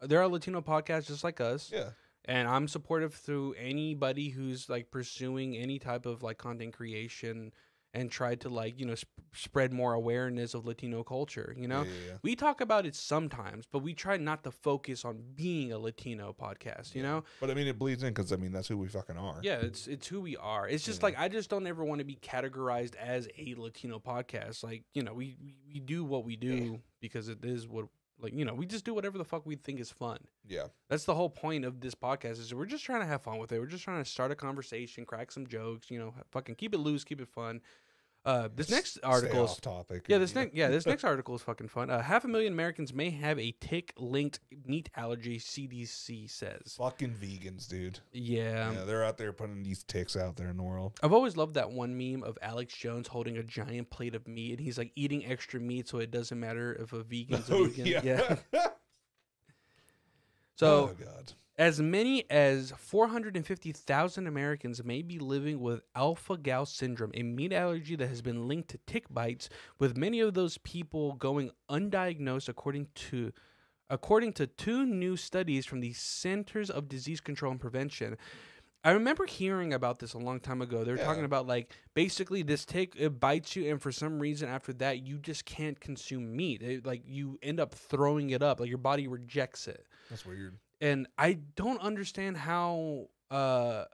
They're a Latino podcast just like us. Yeah. and I'm supportive through anybody who's like pursuing any type of like content creation and tried to like you know sp- spread more awareness of Latino culture. You know, Yeah, yeah, yeah. we talk about it sometimes, but we try not to focus on being a Latino podcast. You know, But I mean, it bleeds in because I mean that's who we fucking are. yeah, it's it's who we are. It's just like I just don't ever want to be categorized as a Latino podcast. Like you know, we, we do what we do because it is what like you know we just do whatever the fuck we think is fun. Yeah. That's the whole point of this podcast is we're just trying to have fun with it. We're just trying to start a conversation, crack some jokes, you know, fucking keep it loose, keep it fun. Uh, this next article is topic. yeah, this next yeah, this next article is fucking fun. Uh, half a million Americans may have a tick-linked meat allergy. CDC says. fucking vegans, dude. Yeah. yeah, they're out there putting these ticks out there in the world. I've always loved that one meme of Alex Jones holding a giant plate of meat and he's like eating extra meat so it doesn't matter if a vegan's a Oh, vegan. yeah. So oh god. As many as 450,000 Americans may be living with alpha gal syndrome, a meat allergy that has been linked to tick bites, with many of those people going undiagnosed according to according to two new studies from the Centers of Disease Control and Prevention. I remember hearing about this a long time ago. They were talking about like basically this tick it bites you, and for some reason after that you just can't consume meat. It, like you end up throwing it up, like your body rejects it That's weird. and I don't understand how uh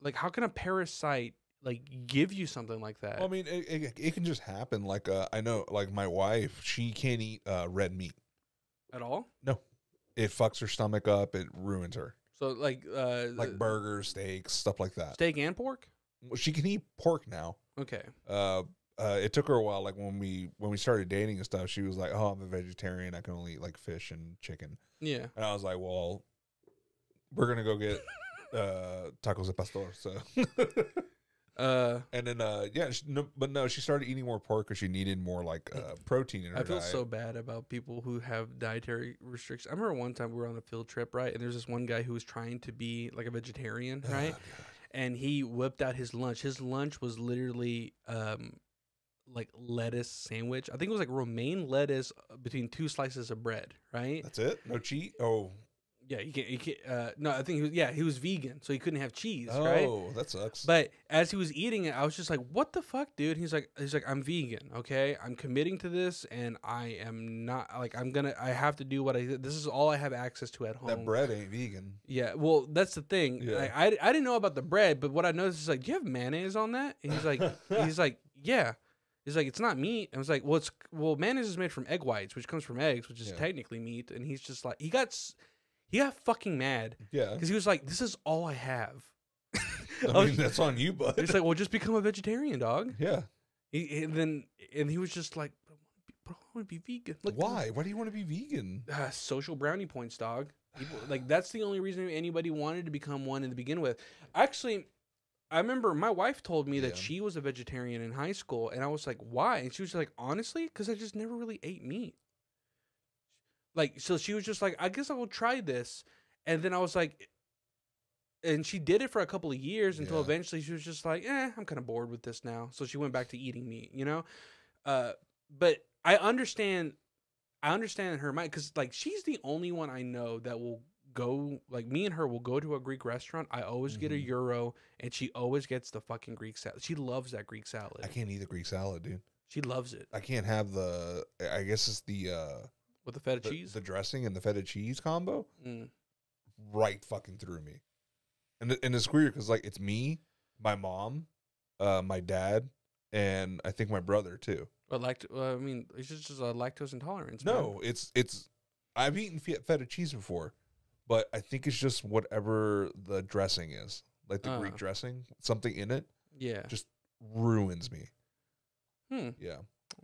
like how can a parasite like give you something like that? Well, I mean, it, it, it can just happen. Like, uh, I know, like my wife, she can't eat uh, red meat. At all? No, it fucks her stomach up. It ruins her. So like uh Like burgers, steaks, stuff like that. steak and pork? Well, she can eat pork now. Okay. Uh, uh, it took her a while. Like when we when we started dating and stuff, she was like, "Oh, I'm a vegetarian. I can only eat like fish and chicken." Yeah. And I was like, "Well, we're gonna go get uh, tacos de pastor." So Uh, And then, uh, yeah, she, no, but no, she started eating more pork because she needed more like uh, protein in her I feel diet. so bad about people who have dietary restrictions. I remember one time we were on a field trip, right? And there's this one guy who was trying to be like a vegetarian, Oh, right? God. and he whipped out his lunch. His lunch was literally um like lettuce sandwich. I think it was like romaine lettuce uh, between two slices of bread, right? That's it. No cheat. Oh, Yeah, you can't. You can't uh, no, I think he was. Yeah, he was vegan, so he couldn't have cheese, oh, right? that sucks. But as he was eating it, I was just like, "What the fuck, dude?" He's like, "He's like, I'm vegan, okay? I'm committing to this, and I am not like I'm gonna. I have to do what I. This is all I have access to at home. that bread ain't vegan. Yeah, well, that's the thing. Yeah. Like, I, I didn't know about the bread, but what I noticed is like, do you have mayonnaise on that? And he's like, he's like, yeah. He's like, it's not meat. I was like, well, it's well, mayonnaise is made from egg whites, which comes from eggs, which is Yeah. technically meat. And he's just like, he got, he got fucking mad Yeah. because he was like, this is all I have. I I mean, was- that's on you, bud. He's like, well, just become a vegetarian, dog. yeah. He, and then, and he was just like, but I want to be vegan. Like, Why? Why do you want to be vegan? uh, social brownie points, dog. People, like that's the only reason anybody wanted to become one to begin with. Actually, I remember my wife told me that Yeah. she was a vegetarian in high school, and I was like, "Why?" And she was like, "Honestly, because I just never really ate meat." Like, so she was just like, "I guess I will try this," and then I was like, and she did it for a couple of years until Yeah. eventually she was just like, "Eh, I'm kind of bored with this now." So she went back to eating meat, you know. Uh, but I understand I understand her mind because like she's the only one I know that will go like me and her will go to a Greek restaurant. I always get a Mhm. gyro, and she always gets the fucking Greek salad. She loves that Greek salad. I can't eat the Greek salad, dude. She loves it I can't have the. I guess it's the uh with the feta the, cheese. the dressing and the feta cheese combo Mm. right fucking through me. And and it's weird because like it's me, my mom, uh, my dad, and I think my brother too. But like, uh, I mean, it's just, just a lactose intolerance. man. No, it's it's. I've eaten feta cheese before, but I think it's just whatever the dressing is, like the Greek Uh. dressing, something in it Yeah. just ruins me. Hmm. Yeah,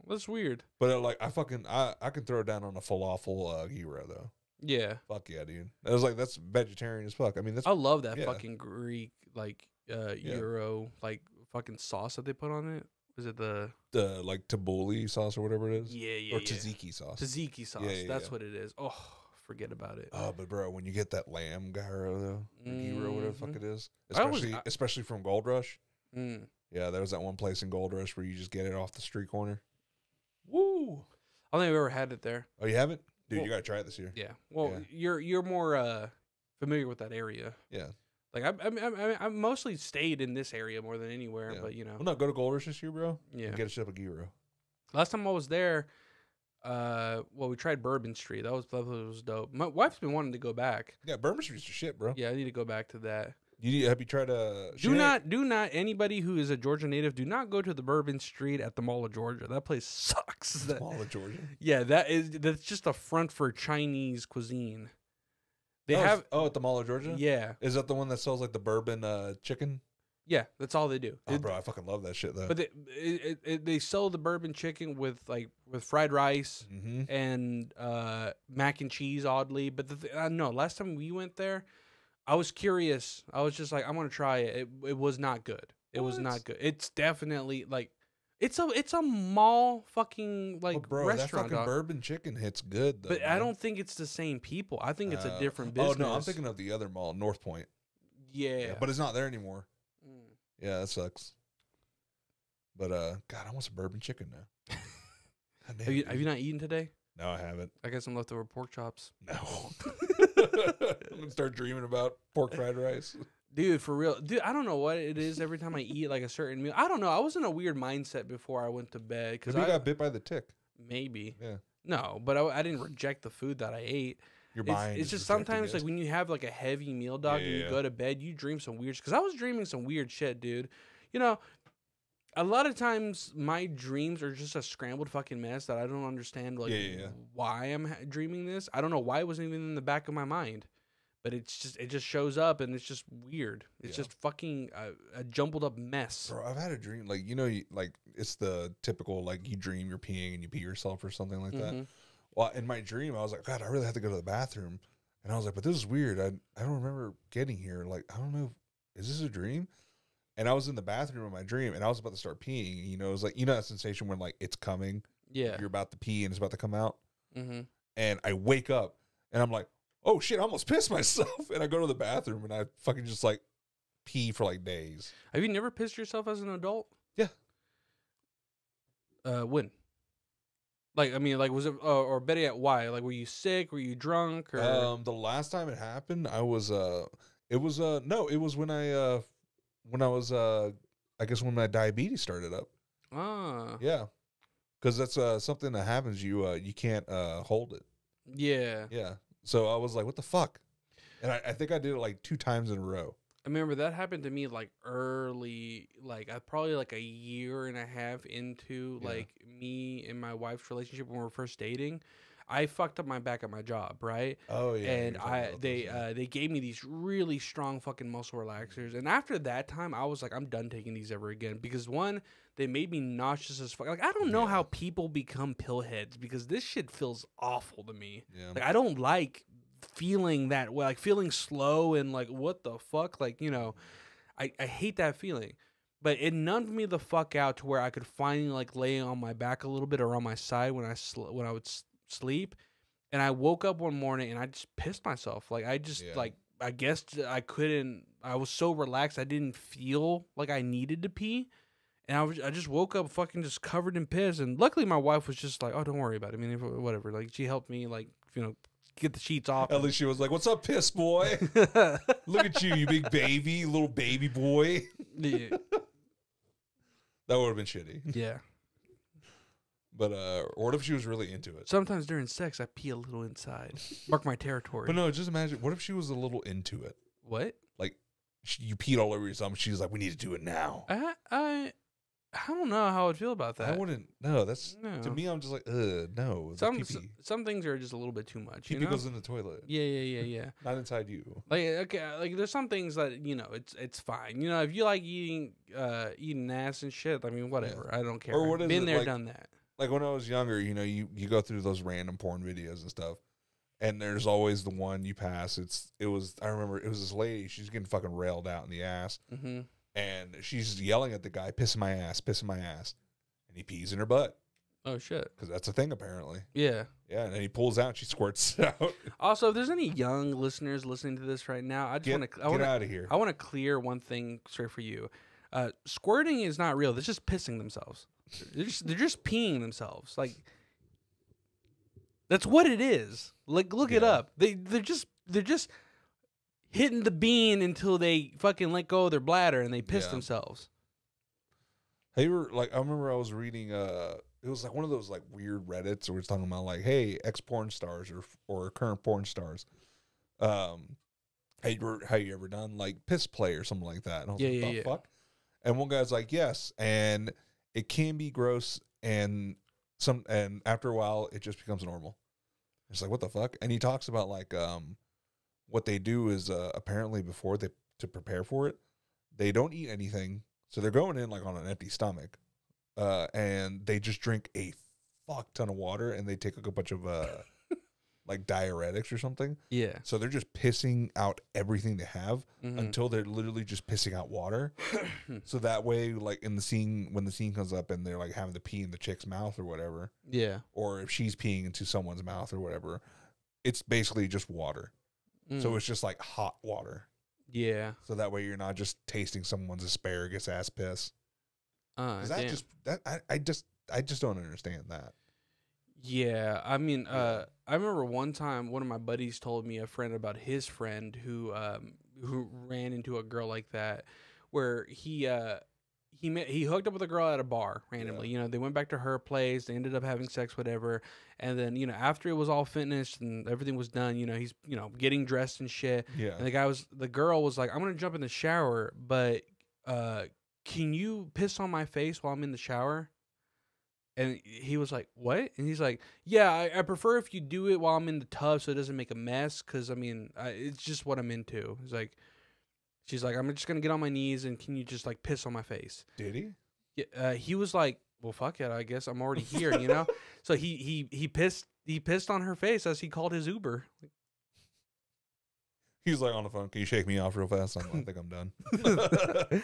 That's weird. but uh, like I fucking I I can throw it down on a falafel uh, gyro though. Yeah. Fuck yeah, dude. I was like, that's vegetarian as fuck. I mean, that's I love that yeah. fucking Greek like uh Yeah. gyro like fucking sauce that they put on it. Is it the the like tabbouleh sauce or whatever it is, yeah yeah or yeah. tzatziki sauce. tzatziki sauce? yeah, That's yeah. what it is. Oh, forget about it. Oh, but bro, when you get that lamb gyro though, or gyro, whatever the fuck Mhm. it is, I always- especially I- especially from Gold Rush. Mm. Yeah, there was that one place in Gold Rush where you just get it off the street corner. Woo! I don't think I've ever had it there. Oh, you haven't, dude? Well- you gotta try it this year. Yeah. Well, Yeah. you're you're more uh familiar with that area. Yeah. Like I I I I mostly stayed in this area more than anywhere, Yeah. but you know. Well, no, go to Gold Rush this year, bro. Yeah. Get a ship of gyro. Last time I was there, uh, well, we tried Bourbon Street. That was that was dope. My wife's been wanting to go back. Yeah, Bourbon Street's your shit, bro. Yeah, I need to go back to that. You need, have you tried uh Do not, do not. Anybody who is a Georgia native, do not go to the Bourbon Street at the Mall of Georgia. That place sucks. That- Mall of Georgia? yeah, that is that's just a front for Chinese cuisine. They oh, have, oh at the Mall of Georgia. yeah, Is that the one that sells like the bourbon uh chicken? Yeah. That's all they do. Oh, bro, I fucking love that shit though. But they it, it, they sell the bourbon chicken with like with fried rice mm-hmm. and uh, mac and cheese. Oddly, but the th- uh, no, last time we went there, I was curious. I was just like, I want to try it. It it was not good. It was not good. It's definitely like it's a it's a mall fucking like bro, that fucking dog. bourbon chicken hits good though. but I don't think it's the same people. I think it's a Uh, different business. Oh no, I'm thinking of the other mall, North Point. Yeah, but it's not there anymore. Yeah, that sucks. But uh, God, I want some bourbon chicken now. God have you have you not eaten today? No, I haven't. I got some leftover pork chops. No. I'm gonna start dreaming about pork fried rice. Dude, for real. Dude, I don't know what it is every time I eat like a certain meal. I don't know. I was in a weird mindset before I went to bed because Maybe I I got bit by the tick. maybe Yeah, no, but I, I didn't reject the food that I ate. Your It's, mind. it's just sometimes like when you have like a heavy meal, dog, Yeah, and you yeah. go to bed, you dream some weird. Because I was dreaming some weird shit, dude. You know, a lot of times my dreams are just a scrambled fucking mess that I don't understand. Like Yeah, yeah, yeah. why I'm ha- dreaming this. I don't know why it wasn't even in the back of my mind. But it's just it just shows up and it's just weird. It's just fucking a, a jumbled up mess. Bro, I've had a dream like you know, you, like it's the typical like you dream you're peeing and you pee yourself or something like that. Mm-hmm. Well, in my dream, I was like, God, I really have to go to the bathroom, and I was like, but this is weird. I I don't remember getting here. Like, I don't know, is this a dream? and I was in the bathroom in my dream, and I was about to start peeing. You know, it was like you know that sensation when like it's coming, Yeah. you're about to pee and it's about to come out, Mm-hmm. and I wake up and I'm like, oh shit, I almost pissed myself, and I go to the bathroom and I fucking just like pee for like days. Have you never pissed yourself as an adult? Yeah. Uh, when? Like, I mean, like, was it, uh, or better yet, why? Like, were you sick? Were you drunk? Or Um, the last time it happened, I was uh, it was uh, no, it was when I uh, when I was uh, I guess when my diabetes started up. ah, Yeah, because that's uh something that happens. You uh, you can't uh hold it. yeah. Yeah. So I was like, what the fuck? And I, I think I did it like two times in a row. I remember that happened to me like early, like I probably like a year and a half into Yeah. like me and my wife's relationship when we were first dating. I fucked up my back at my job, right? Oh yeah. and I they uh, they gave me these really strong fucking muscle relaxers. And after that time, I was like, I'm done taking these ever again because one, they made me nauseous as fuck. Like I don't know Yeah. how people become pill heads because this shit feels awful to me. yeah. Like I don't like feeling that way, like feeling slow and like what the fuck, like you know, I I hate that feeling. But it numbed me the fuck out to where I could finally like lay on my back a little bit or on my side when I sl- when I would s- sleep, and I woke up one morning and I just pissed myself. Like I just Yeah. like I guess I couldn't. I was so relaxed I didn't feel like I needed to pee. And I was, I just woke up fucking just covered in piss. And luckily, my wife was just like, "Oh, don't worry about it. I mean, whatever." Like she helped me, like you know, get the sheets off. At least she was like, "What's up, piss boy? Look at you, you big baby, little baby boy." yeah. That would have been shitty. yeah. But uh, or what if she was really into it? Sometimes during sex, I pee a little inside, mark my territory. But no, just imagine. What if she was a little into it? what? She, you peed all over yourself. She's like, "We need to do it now." I I I don't know how I'd feel about that. I wouldn't. No, that's No. to me. I'm just like, ugh, no. some pee. some things are just a little bit too much. Pee You pee know? goes in the toilet, Yeah, yeah, yeah, yeah. not inside you. Like okay, like there's some things that you know it's it's fine. You know, if you like eating uh eating ass and shit, I mean whatever. I don't care. Or what is Been it, there, like- done that. Like when I was younger, you know, you you go through those random porn videos and stuff, and there's always the one you pass. It's it was I remember it was this lady. She's getting fucking railed out in the ass, Mm-hmm. And she's yelling at the guy, pissing my ass, pissing my ass, and he pees in her butt Oh shit. because that's a thing apparently. Yeah. Yeah, and then he pulls out, she squirts it out. Also, if there's any young listeners listening to this right now, I just want to I get want to out of here. I want to clear one thing straight for you. Uh, squirting is not real. They're just pissing themselves. They're just, they're just peeing themselves. Like that's what it is. Like look it up. They they're just they're just hitting the bean until they fucking let go of their bladder and they piss Yeah. themselves. Hey, were like, I remember I was reading. Uh, it was like one of those like weird Reddits where it's talking about like, hey, ex porn stars or or current porn stars. Um, hey, how you ever done like piss play or something like that? And I was Yeah, like, yeah, the yeah. fuck. And one guy's like, yes, and it can be gross, and some, and after a while, it just becomes normal. It's like what the fuck? And he talks about like, um, what they do is uh, apparently before they to prepare for it, they don't eat anything, so they're going in like on an empty stomach, uh, and they just drink a fuck ton of water, and they take like a bunch of uh, like diuretics or something. Yeah. So they're just pissing out everything they have Mhm. until they're literally just pissing out water. so that way, like in the scene, when the scene comes up and they're like having to pee in the chick's mouth or whatever, yeah. or if she's peeing into someone's mouth or whatever, it's basically just water. So Mm. it's just like hot water. yeah. So that way you're not just tasting someone's asparagus ass piss. Uh, that damn. just that I, I just I just don't understand that. Yeah, I mean, uh, I remember one time one of my buddies told me a friend about his friend who um who ran into a girl like that, where he uh he met he hooked up with a girl at a bar randomly. You know, they went back to her place, they ended up having sex, whatever, and then you know after it was all finished and everything was done, you know he's you know getting dressed and shit, Yeah. and the guy was the girl was like, I'm gonna jump in the shower, but uh, can you piss on my face while I'm in the shower? And he was like, "What?" And he's like, "Yeah, I, I prefer if you do it while I'm in the tub, so it doesn't make a mess. Cause I mean, I, it's just what I'm into." He's like, "She's like, I'm just gonna get on my knees, and can you just like piss on my face?" Did he? Yeah, uh, he was like, "Well, fuck it, I guess I'm already here, you know." so he he he pissed he pissed on her face as he called his Uber. He was like on the phone. Can you shake me off real fast? I'm, I think I'm done.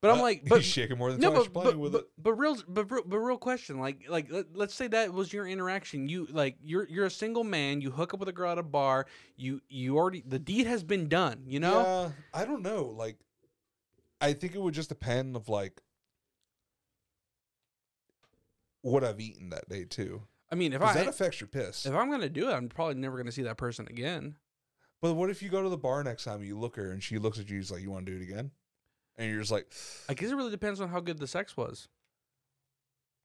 But I'm Uh, like, but he's shaking more than no, but, playing but, with but, it. but real, but, real- but real question, like, like let, let's say that was your interaction. You like, you're you're a single man. You hook up with a girl at a bar. You you already the deed has been done. You know, Yeah, I don't know. Like, I think it would just depend of like what I've eaten that day too. I mean, if I that affects your piss. if I'm gonna do it, I'm probably never gonna see that person again. But what if you go to the bar next time and you look at her and she looks at you, she's like, "You want to do it again?" And you're just like, I guess it really depends on how good the sex was.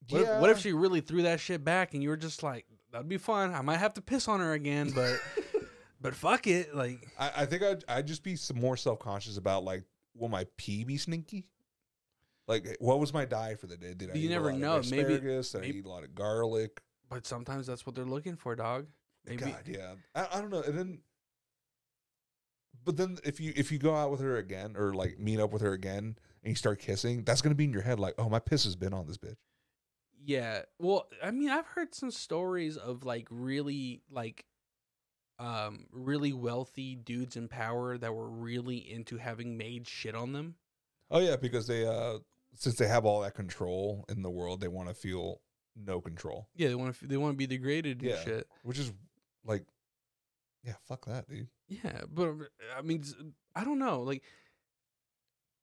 What, if, what if she really threw that shit back and you were just like, that'd be fun. I might have to piss on her again, but but fuck it. Like, I, I think I'd, I'd just be some more self conscious about like, will my pee be stinky? Like, what was my diet for the day? Did I You never a lot know. Of Maybe- asparagus? Did maybe- I eat a lot of garlic? but sometimes that's what they're looking for, dog. Maybe. God, yeah. I, I don't know. And then, but then if you if you go out with her again or like meet up with her again and you start kissing, that's gonna be in your head like, oh, my piss has been on this bitch. Yeah. Well, I mean, I've heard some stories of like really like um really wealthy dudes in power that were really into having made shit on them. Oh yeah, because they uh since they have all that control in the world, they want to feel no control, Yeah, they want to they want to be degraded and Yeah. shit. which is like, yeah, fuck that, dude. Yeah, but uh, I mean, I don't know. Like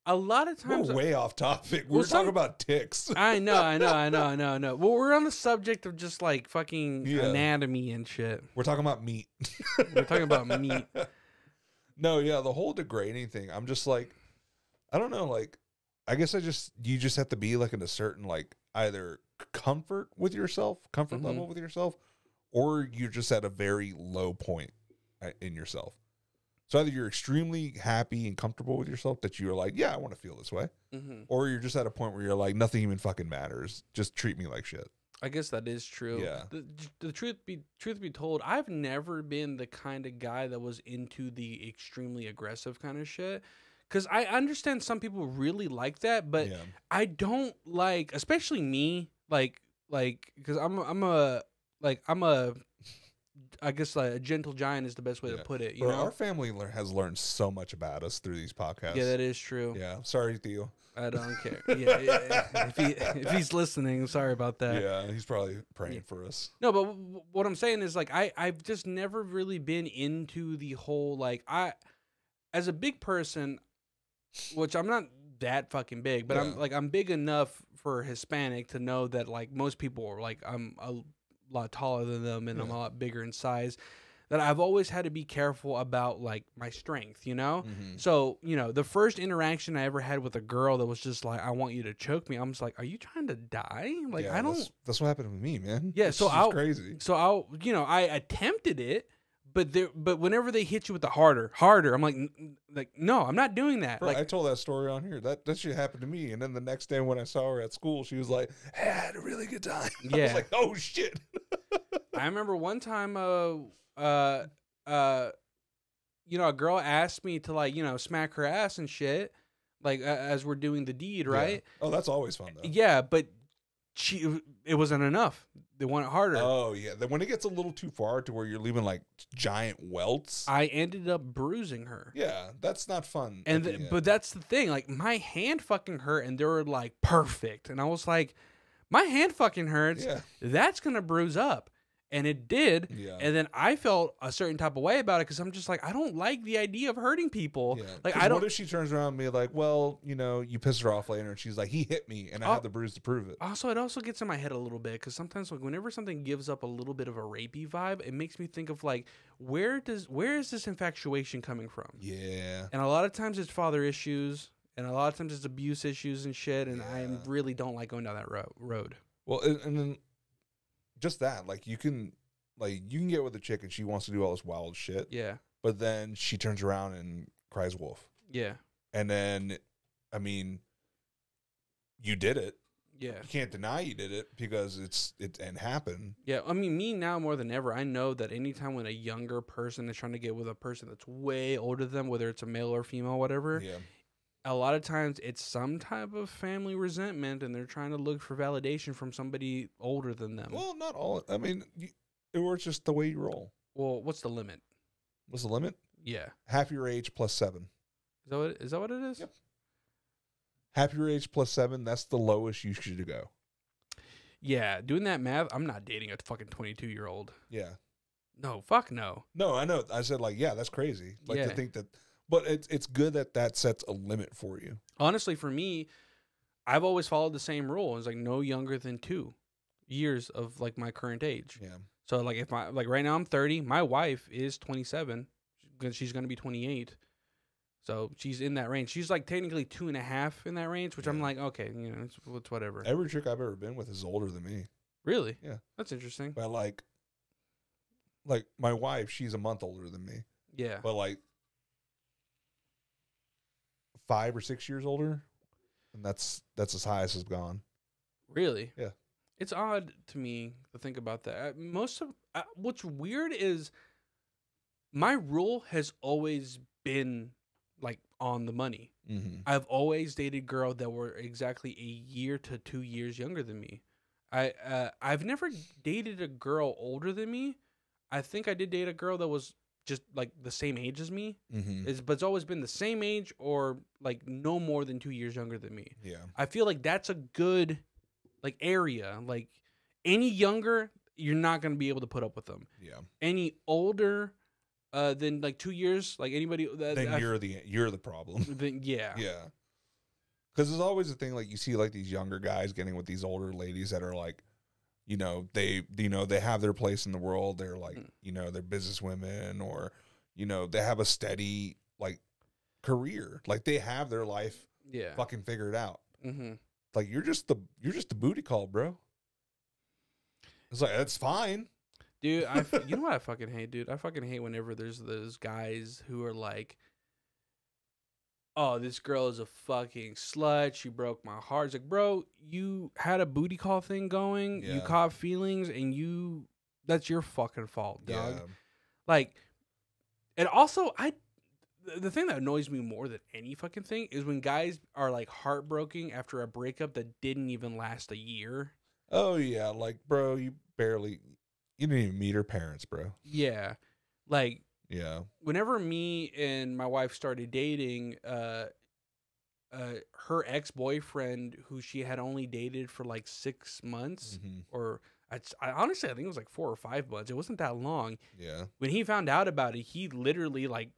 a lot of times, We're way off topic. We're some- talking about ticks. I know, I know, I know, I know, I know. Well, we're on the subject of just like fucking Yeah. anatomy and shit. We're talking about meat. We're talking about meat. No, yeah, the whole degrading thing. I'm just like, I don't know. Like, I guess I just you just have to be like in a certain like either comfort with yourself, comfort Mhm. level with yourself, or you're just at a very low point in yourself. So either you're extremely happy and comfortable with yourself that you're like, yeah, I want to feel this way, hmm or you're just at a point where you're like, nothing even fucking matters. Just treat me like shit. I guess that is true. Yeah. The, the truth be truth be told, I've never been the kind of guy that was into the extremely aggressive kind of shit. Cause I understand some people really like that, but yeah, I don't like, especially me, like, like, because I'm, I'm a, like, I'm a, I guess like a gentle giant is the best way Yeah. to put it. You Bro, know? our family has learned so much about us through these podcasts. yeah, that is true. yeah. Sorry, Theo. I don't care. Yeah, yeah, if he if he's listening, I'm sorry about that. yeah, he's probably praying Yeah. for us. No, but w- what I'm saying is like I I've just never really been into the whole like I as a big person, which I'm not that fucking big, but. I'm like I'm big enough for Hispanic to know that like most people are like I'm a lot taller than them and I'm a lot bigger in size. That I've always had to be careful about like my strength, you know. Mm-hmm. So, you know, the first interaction I ever had with a girl that was just like, I want you to choke me, I'm just like, Are you trying to die? Like, Yeah, I don't. That's, that's what happened with me, man. Yeah, It's so I'll- crazy. So I'll, you know, I attempted it, but there, but whenever they hit you with the harder, harder, I'm like, "N- n- like, no, I'm not doing that. Bro, like, I told that story on here. That that shit happened to me. And then the next day when I saw her at school, she was like, "Hey, I had a really good time." I Yeah. was like, "Oh shit." I remember one time, uh, uh, uh, you know, a girl asked me to like, you know, smack her ass and shit, like uh, as we're doing the deed, Yeah. right? Oh, that's always fun though. Yeah, but she, it wasn't enough. They want it harder. Oh yeah. Then when it gets a little too far to where you're leaving like giant welts. I ended up bruising her. yeah, that's not fun. And the but that's the thing, like my hand fucking hurt, and they were like perfect, and I was like, my hand fucking hurts. yeah, That's gonna bruise up, and it did. yeah. And then I felt a certain type of way about it because I'm just like, I don't like the idea of hurting people. yeah. Like I don't. What if she turns around and be like, "Well, you know, you pissed her off later," and she's like, "He hit me, and I Oh. have the bruise to prove it." Also, it also gets in my head a little bit because sometimes, like, whenever something gives up a little bit of a rapey vibe, it makes me think of like, where does where is this infatuation coming from? Yeah. And a lot of times it's father issues, and a lot of times it's abuse issues and shit. And I really don't like going down that ro- road. Well, and, and then just that, like you can, like you can get with a chick and she wants to do all this wild shit, Yeah, but then she turns around and cries wolf, yeah, and then, I mean, you did it. yeah, You can't deny you did it because it's it and happened. yeah. I mean, me now more than ever, I know that anytime when a younger person is trying to get with a person that's way older than them, whether it's a male or female, whatever, Yeah. A lot of times it's some type of family resentment, and they're trying to look for validation from somebody older than them. Well, not all. I mean, it it's just the way you roll. well, what's the limit? What's the limit? Yeah, Half your age plus seven. is that what is that what it is? Yep. Half your age plus seven. That's the lowest you should go. Yeah, doing that math, I'm not dating a fucking 22 year old. Yeah. No, fuck no. No, I know. I said like, yeah, that's crazy. Like Yeah. to think that, but it's it's good that that sets a limit for you. Honestly, for me, I've always followed the same rule. It's like no younger than two years of like my current age. Yeah. So like if my like right now I'm 30, my wife is 27. She's- She's gonna be 28. So she's in that range. She's like technically two and a half in that range, which I'm like, okay, you know, it's, it's whatever. Every chick I've ever been with is older than me. Really? Yeah. That's interesting. But like, like my wife, she's a month older than me. Yeah. But like five or six years older, and that's that's as high as it's gone. Really? Yeah. It's odd to me to think about that. Most of uh, what's weird is my rule has always been like on the money. Mm-hmm. I've always dated girls that were exactly a year to two years younger than me. I uh, I've never dated a girl older than me. I think I did date a girl that was just like the same age as me. Mm-hmm. Is but it's always been the same age or like no more than two years younger than me. Yeah. I feel like that's a good like area. Like any younger, you're not gonna be able to put up with them. Yeah. Any older uh than like two years, like anybody that Then I- you're the you're the problem. then yeah. Yeah. Because there's always a thing like you see like these younger guys getting with these older ladies that are like, you know, they you know they have their place in the world. They're like, Mm. you know, they're business women or, you know, they have a steady like career. Like they have their life Yeah. fucking figured out. Mm-hmm. Like you're just the you're just the booty call, bro. It's like that's fine. Dude, i you know what I fucking hate, dude. I fucking hate whenever there's those guys who are like, "Oh, this girl is a fucking slut. She broke my heart." It's like, bro, you had a booty call thing going. You caught feelings, and you that's your fucking fault, dog. Yeah. Like, and also, I the- the thing that annoys me more than any fucking thing is when guys are like heartbroken after a breakup that didn't even last a year. Oh yeah, like bro, you barely you didn't even meet her parents, bro. Yeah, like Yeah. whenever me and my wife started dating, uh, uh, her ex boyfriend, who she had only dated for like six months, Mhm. or I, I honestly I think it was like four or five months. It wasn't that long. Yeah. When he found out about it, he literally like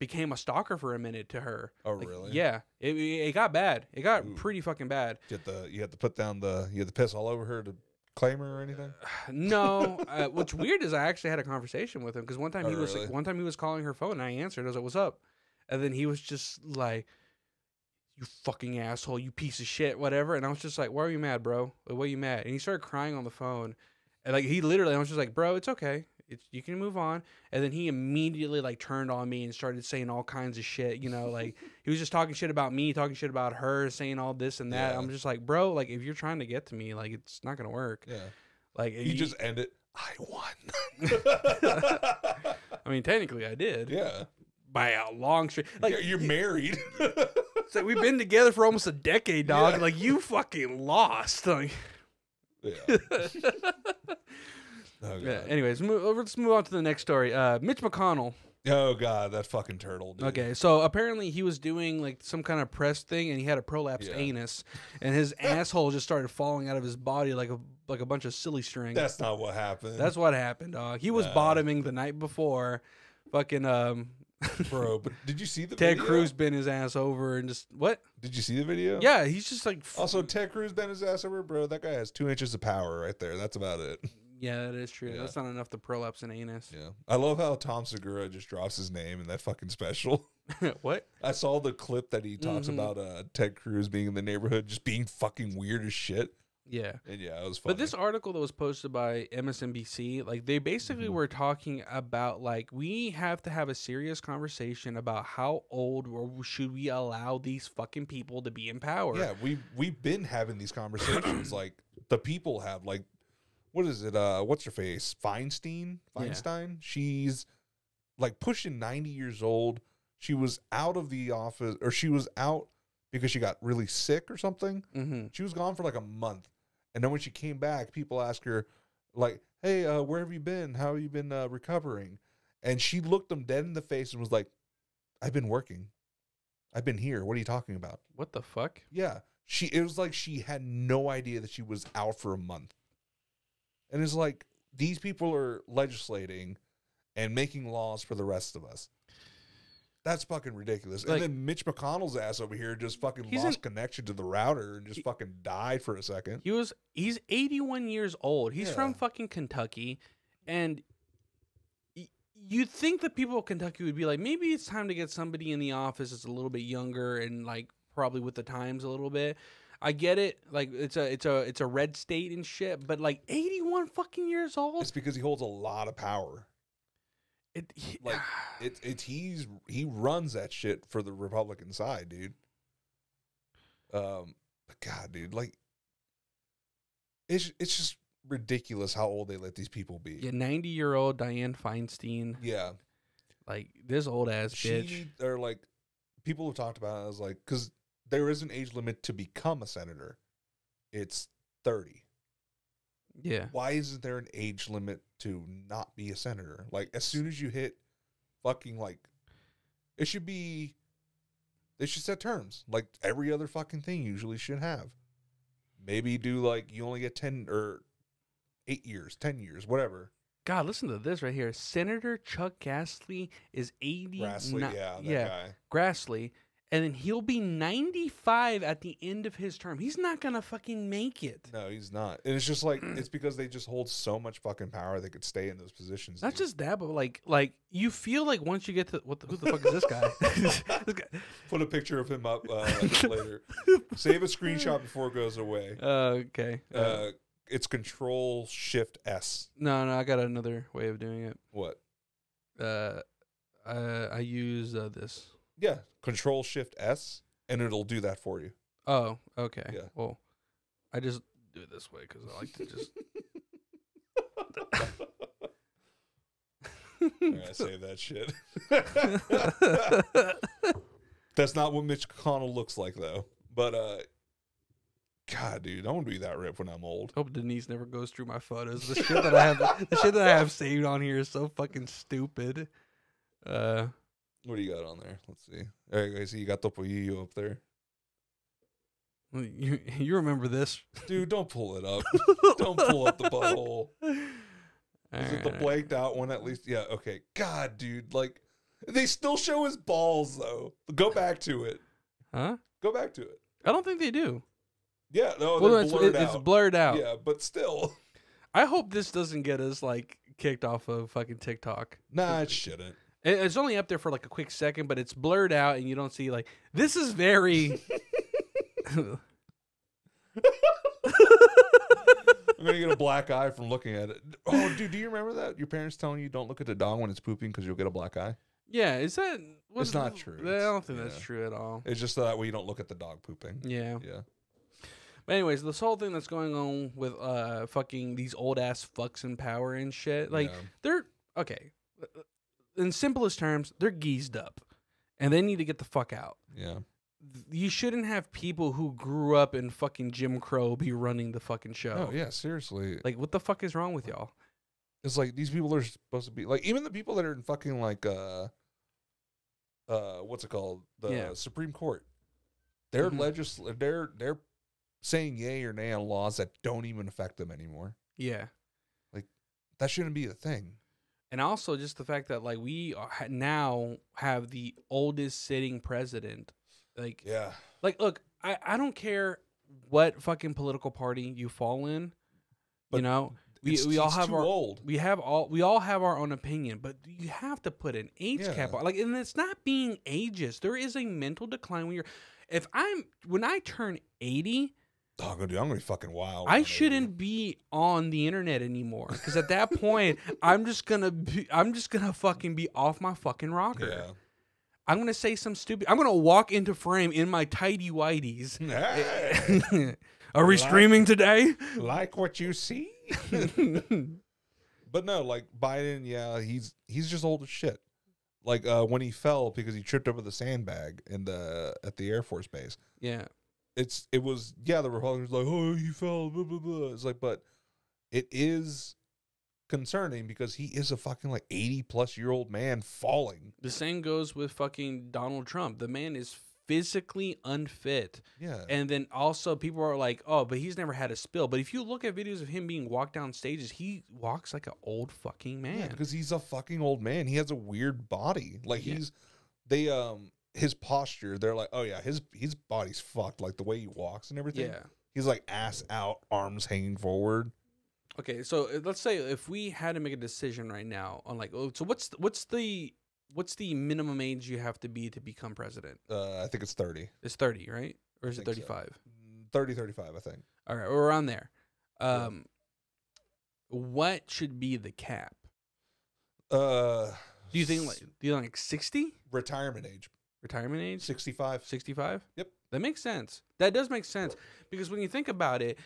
became a stalker for a minute to her. Oh Like, really? Yeah, it, it got bad. It got Ooh. pretty fucking bad. You had to you had to put down the you had to piss all over her to claim her or anything. no, uh, what's weird is I actually had a conversation with him because one time Oh, he was really? one time he was calling her phone and I answered. I was like, "What's up?" And then he was just like, "You fucking asshole, you piece of shit, whatever." And I was just like, "Why are you mad, bro? Like, why are you mad?" And he started crying on the phone, and like he literally, I was just like, "Bro, it's okay." It's, you can move on, and then he immediately like turned on me and started saying all kinds of shit. You know, like he was just talking shit about me, talking shit about her, saying all this and that. Yeah. I'm just like, bro, like if you're trying to get to me, like it's not gonna work. Yeah. Like You just end it. I won. I mean, technically, I did yeah. by a long street. Like Like you're married. it's like we've been together for almost a decade, dog. Yeah. Like you fucking lost. Like, yeah. Oh yeah. Anyways, move, let's move on to the next story. Uh, Mitch McConnell. Oh god, that fucking turtle. Dude. Okay, so apparently he was doing like some kind of press thing, and he had a prolapsed Yeah. anus, and his asshole just started falling out of his body like a like a bunch of silly string. That's not what happened. That's what happened, dog. He was Nah. bottoming the night before. Fucking um, bro. But did you see the Ted video? Cruz bent his ass over and just what? Did you see the video? Yeah, he's just like Also, Ted Cruz bent his ass over, bro. That guy has two inches of power right there. That's about it. Yeah, that is true. Yeah. That's not enough to prolapse an anus. Yeah. I love how Tom Segura just drops his name in that fucking special. what? I saw the clip that he talks Mhm. about uh, Ted Cruz being in the neighborhood, just being fucking weird as shit. Yeah. And yeah, it was funny. But this article that was posted by MSNBC, like they basically Mhm. were talking about like we have to have a serious conversation about how old or should we allow these fucking people to be in power. yeah, we we've been having these conversations. like the people have like, what is it? Uh, what's her face? Feinstein. Yeah. Feinstein. She's like pushing ninety years old. She was out of the office, or she was out because she got really sick or something. Mm-hmm. She was gone for like a month, and then when she came back, people asked her, like, "Hey, uh, where have you been? How have you been uh, recovering?" And she looked them dead in the face and was like, "I've been working. I've been here. What are you talking about? What the fuck? Yeah. She it was like she had no idea that she was out for a month. And it's like these people are legislating and making laws for the rest of us. That's fucking ridiculous. Like- and then Mitch McConnell's ass over here just fucking lost an- connection to the router and just He- fucking died for a second. He was he's 81 years old. He's from fucking Kentucky and you'd think the people of Kentucky would be like maybe it's time to get somebody in the office that's a little bit younger and like probably with the times a little bit. I get it. Like it's a it's a it's a red state and shit, but like 81 fucking years old. It's because he holds a lot of power. It, he- like, It's it's he's he runs that shit for the Republican side, dude. Um, but God, dude, like, it's it's just ridiculous how old they let these people be. yeah, 90 year old Diane Feinstein, Yeah, like this old ass bitch. she or like people have talked about it as like because there is an age limit to become a senator. It's thirty. Yeah. Why isn't there an age limit to not be a senator? Like as soon as you hit fucking like it should be they should set terms like every other fucking thing usually should have. Maybe do like you only get 10 or 8 years, 10 years, whatever. God, listen to this right here. Senator Chuck Grassley is 80. Grassley, yeah, that yeah, guy. Grassley. And then he'll be 95 at the end of his term. He's not going to fucking make it. No, he's not. And it's just like it's because they just hold so much fucking power they could stay in those positions. Not dude. just that, but like, like you feel like once you get to what the, who the fuck is this guy? This guy- put a picture of him up uh, later. Save a screenshot before it goes away. Uh, okay. Uh, Uh, it's Control Shift S. no, no, I got another way of doing it. What? Uh, uh I use uh, this. Yeah, Control Shift S, and it'll do that for you. Oh, okay. Yeah. Well, I just do it this way because I like to just. All right, save that shit. That's not what Mitch McConnell looks like, though. But uh, God, dude, I want to be that rip when I'm old. Hope Denise never goes through my photos. The shit that I have, the shit that I have saved on here is so fucking stupid. Uh, What do you got on there? Let's see. All right, go. See, you got Topollillo up there. you you remember this? Dude, don't pull it up. don't pull up the butthole. Is it the blanked out one at least? Yeah, okay. God, dude, like they still show his balls though. Go back to it. Huh? Go back to it. I don't think they do. Yeah, no, well, they're it's, blurred it- it's blurred out. Yeah, but still. I hope this doesn't get us like kicked off of fucking TikTok. Nah, it shouldn't. It- It's only up there for like a quick second, but it's blurred out, and you don't see like this is very. I'm gonna get a black eye from looking at it. Oh, dude, do you remember that? Your parents telling you don't look at the dog when it's pooping because you'll get a black eye. yeah, is that? what's- not true. I don't think It's- that's true at all. It's just that way you don't look at the dog pooping. Yeah. Yeah. But anyways, this whole thing that's going on with uh fucking these old ass fucks in power and shit, like Yeah. they're okay. In simplest terms, they're geezed up, and they need to get the fuck out. yeah. You shouldn't have people who grew up in fucking Jim Crow be running the fucking show. Oh yeah, seriously. Like, what the fuck is wrong with y'all? It's like these people are supposed to be like even the people that are in fucking like uh uh what's it called? The Yeah. Supreme Court. They're Mhm. legisl they're they're saying yay or nay on laws that don't even affect them anymore. Yeah. Like that shouldn't be a thing. And also just the fact that like we are, now have the oldest sitting president. Like, Yeah. like look, I I don't care what fucking political party you fall in. you know, we we all have our old. we have all we all have our own opinion, but you have to put an age cap on. Like, and it's not being ageist. There is a mental decline when you're. If I'm when I turn eighty, Oh, I'm gonna do I'm gonna be fucking wild. I shouldn't be on the internet anymore because at that point I'm just gonna be I'm just gonna fucking be off my fucking rocker. Yeah. I'm gonna say some stupid. I'm gonna walk into frame in my tidy whities. Hey, Are we Like- streaming today? like what you see? but no, like Biden, yeah, he's he's just old as shit. Like uh, when he fell because he tripped over the sandbag in the at the Air Force base. yeah, It's it was yeah, the Republicans like, oh he fell, blah blah blah. It's like, but it is concerning because he is a fucking like eighty plus year old man falling. the same goes with fucking Donald Trump. The man is physically unfit. Yeah. And then also people are like, "Oh, but he's never had a spill." But if you look at videos of him being walked down stages, he walks like an old fucking Yeah, man. because he's a fucking old man. He has a weird body. Like Yeah. he's they um his posture, they're like, oh yeah, his his body's fucked. Like the way he walks and everything. Yeah. He's like ass out, arms hanging forward. Okay, so uh, let's say if we had to make a decision right now on like, oh, so what's what's the what's the minimum age you have to be to become president? Uh, I think it's 30. It's thirty, right? Or is it think so. thirty-five? Mm, 30, 35, I think. All right, we're around there. Yeah. Um, what should be the cap? Uh Do you think like do you think like sixty retirement age? Retirement age? 65. 65? Yep. That makes sense. That does make sense because when you think about it,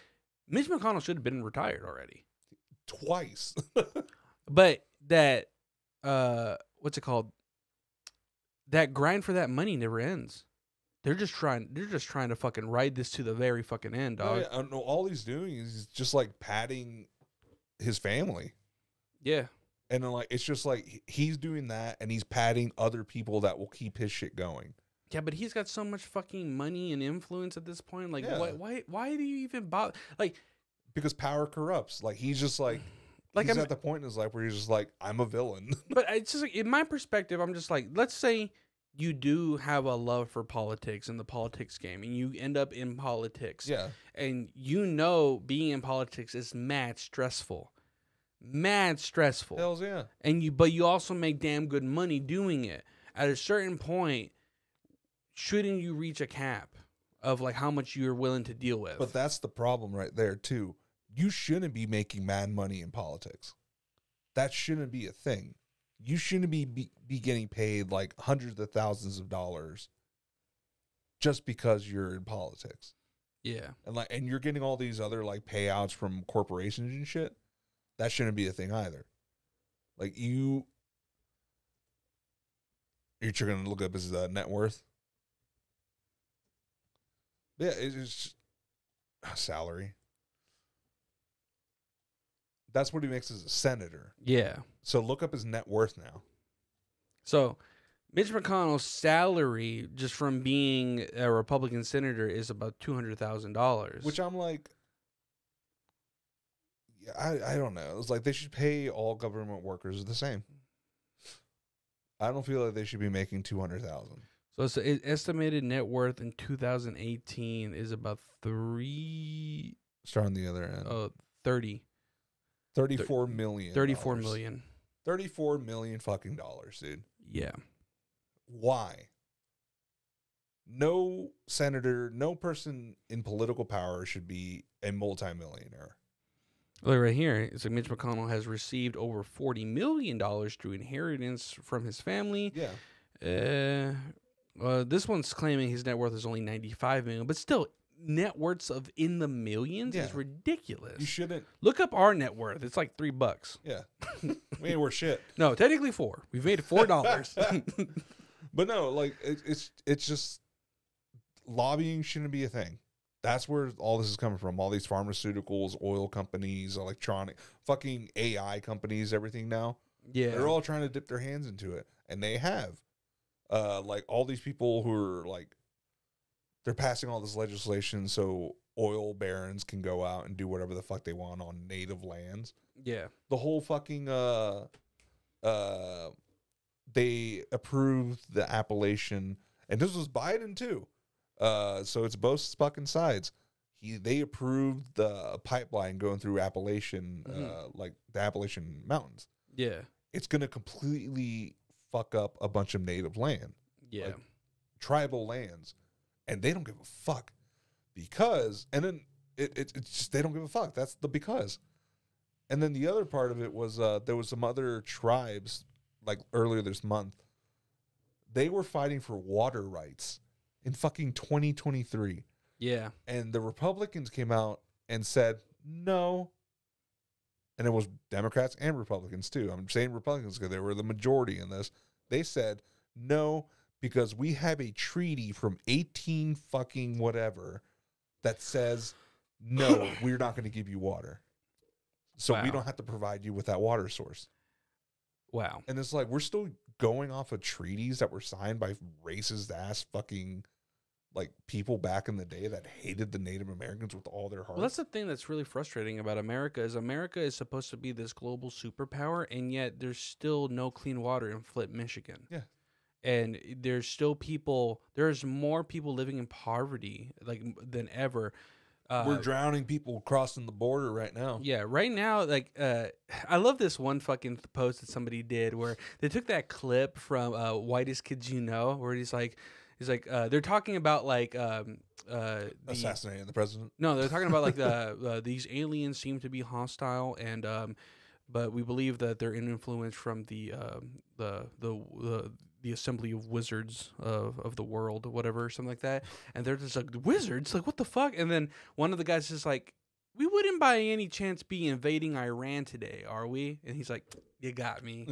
Mitch McConnell should have been retired already. Twice. But that uh what's it called? That grind for that money never ends. They're just trying they're just trying to fucking ride this to the very fucking end, dog. yeah, I don't know. All he's doing is just like padding his family. yeah. And then like it's just like he's doing that and he's padding other people that will keep his shit going. Yeah, but he's got so much fucking money and influence at this point. Like, Yeah. why, why, why do you even bother? Like, Because power corrupts. Like he's just like like he's I'm, at the point in his life where he's just like, I'm a villain. but it's just like, in my perspective, I'm just like, let's say you do have a love for politics and the politics game, and you end up in politics, yeah. and you know being in politics is mad stressful, mad stressful, Hells yeah. and you, but you also make damn good money doing it. At a certain point, shouldn't you reach a cap of like how much you're willing to deal with? But that's the problem right there too. You shouldn't be making mad money in politics. That shouldn't be a thing. You shouldn't be, be be getting paid like hundreds of thousands of dollars just because you're in politics. yeah. And like and you're getting all these other like payouts from corporations and shit. That shouldn't be a thing either. Like you you're going to look up his uh, net worth. Yeah, it's just salary. That's what he makes as a senator. Yeah. So look up his net worth now. So Mitch McConnell's salary just from being a Republican senator is about two hundred thousand dollars. Which I'm like, I, I don't know. It's like they should pay all government workers the same. I don't feel like they should be making two hundred thousand. so it's it, estimated net worth in 2018 is about three Start on the other end. uh 30 Thirty-four million. 34 dollars. million. Thirty-four million fucking dollars, dude. Yeah. Why? No senator, no person in political power should be a multimillionaire. Look right here. It's like Mitch McConnell has received over 40 million dollars through inheritance from his family. Yeah. Uh, uh, this one's claiming his net worth is only 95 million, but still, net worths of in the millions is ridiculous. You shouldn't. Look up our net worth. It's like three bucks. Yeah. we ain't worth shit. No, technically four. We've made four dollars. But no, like it, it's it's just lobbying shouldn't be a thing. That's where all this is coming from. All these pharmaceuticals, oil companies, electronic, fucking AI companies, everything now. yeah. They're all trying to dip their hands into it, and they have. Uh, like all these people who are like, they're passing all this legislation so oil barons can go out and do whatever the fuck they want on native lands yeah. the whole fucking uh uh they approved the Appalachian and this was Biden too. Uh so it's both fucking sides. He they approved the pipeline going through Appalachian uh Mhm. like the Appalachian Mountains. Yeah. It's going to completely fuck up a bunch of native land, Yeah. Like- tribal lands, and they don't give a fuck because and then it, it it's just they don't give a fuck. That's the because. And then the other part of it was uh, there was some other tribes like earlier this month. They were fighting for water rights in fucking 2023, yeah. and the Republicans came out and said no. And it was Democrats and Republicans too. I'm saying Republicans because they were the majority in this. They said no because we have a treaty from 18 fucking whatever that says no, we're not going to give you water. So we don't have to provide you with that water source. Wow. And it's like we're still going off of treaties that were signed by racist ass fucking like people back in the day that hated the Native Americans with all their hearts. Well, that's the thing that's really frustrating about America is America is supposed to be this global superpower, and yet there's still no clean water in Flint, Michigan. Yeah. and there's still people. There's more people living in poverty like than ever. Uh, We're drowning people crossing the border right now. yeah, right now, like uh, I love this one fucking post that somebody did where they took that clip from uh, "Whitest Kids You Know," where he's like, he's like, uh, they're talking about like um, uh, the, Assassinating the president. no, they're talking about like the uh, these aliens seem to be hostile, and um, but we believe that they're an influence from the um, the the the the assembly of wizards of, of the world or whatever something like that. And they're just like wizards? Like what the fuck? And then one of the guys is like we wouldn't by any chance be invading iran today are we? And he's like you got me.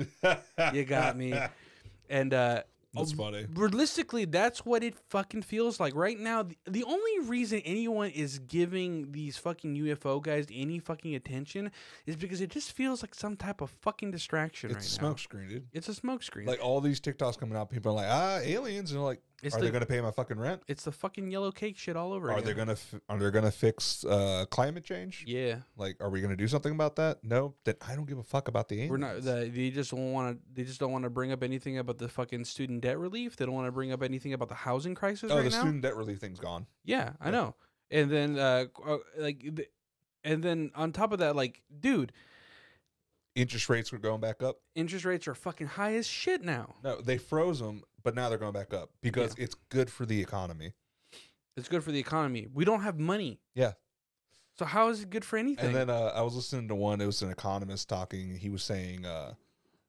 You got me. and uh That's funny. realistically that's what it fucking feels like right now the, the only reason anyone is giving these fucking ufo guys any fucking attention is because it just feels like some type of fucking distraction It's a right smoke now screen, dude. it's a smokescreen. Like all these TikToks coming out, people are like, ah, aliens, and they're like, it's are the they gonna pay my fucking rent? it's the fucking yellow cake shit all over Are again. they gonna f- are they gonna fix uh, climate change? yeah Like, are we gonna do something about that? No, then I don't give a fuck about the aliens. we're not the, they just don't want to they just don't want to bring up anything about the fucking student debt relief they don't want to bring up anything about the housing crisis oh, right the now student debt relief thing's gone. Yeah, I Yeah. know. And then uh uh, like and then on top of that like dude, Interest rates were going back up. interest rates are fucking high as shit now. No, they froze them, but now they're going back up because it's good for the economy. It's good for the economy. We don't have money. Yeah. So how is it good for anything? And then uh, I was listening to one. It was an economist talking. He was saying, uh,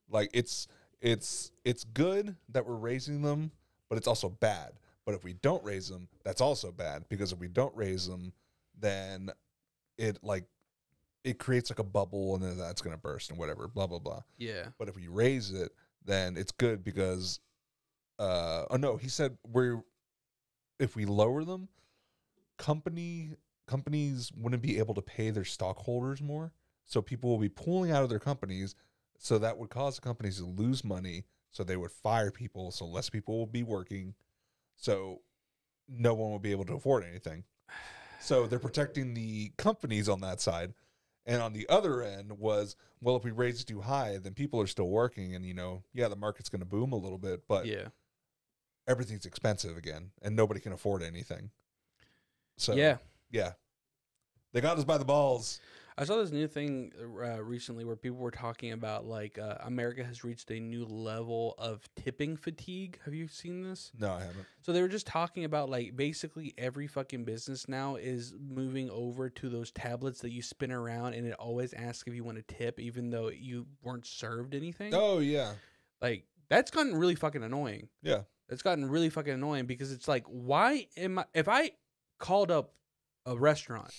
like it's it's it's good that we're raising them, but it's also bad. But if we don't raise them, that's also bad because if we don't raise them, then it like it creates like a bubble and then that's gonna burst and whatever. Blah blah blah. yeah. But if we raise it, then it's good because uh oh no, he said we're if we lower them, company companies wouldn't be able to pay their stockholders more. So people will be pulling out of their companies. So that would cause the companies to lose money. So they would fire people. So less people will be working. So no one will be able to afford anything. So they're protecting the companies on that side. And on the other end was, well, if we raise it too high, then people are still working. And, you know, yeah, the market's going to boom a little bit, but yeah. everything's expensive again and nobody can afford anything. So, yeah. yeah. They got us by the balls. I saw this new thing uh, recently where people were talking about like uh, America has reached a new level of tipping fatigue. Have you seen this? No, I haven't. So they were just talking about like basically every fucking business now is moving over to those tablets that you spin around and it always asks if you want to tip even though you weren't served anything. Oh, yeah. Like that's gotten really fucking annoying. Yeah. It's gotten really fucking annoying because it's like why am I if I called up a restaurant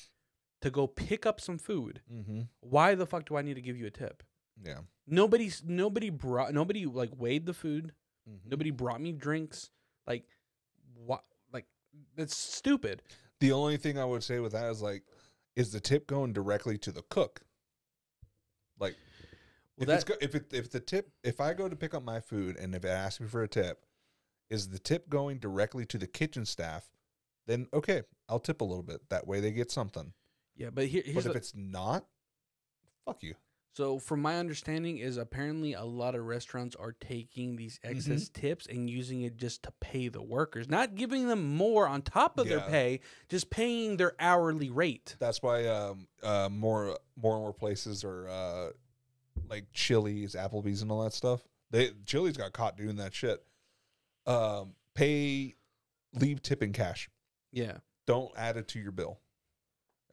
to go pick up some food, Mm-hmm. why the fuck do I need to give you a tip? Yeah. Nobody's nobody brought nobody like weighed the food. Mhm. Nobody brought me drinks. Like what like that's stupid. The only thing I would say with that is like, is the tip going directly to the cook? Like, Well, if it's go, if it if the tip if I go to pick up my food and if it asks me for a tip, is the tip going directly to the kitchen staff? Then okay, I'll tip a little bit. That way they get something. Yeah, but here, here's But if it's not, fuck you. so from my understanding is apparently a lot of restaurants are taking these Mm-hmm. excess tips and using it just to pay the workers, not giving them more on top of their pay, just paying their hourly rate. That's why um uh more more and more places are uh like Chili's, Applebee's, and all that stuff. They Chili's got caught doing that shit. Um, pay, leave tip in cash. Yeah. Don't add it to your bill.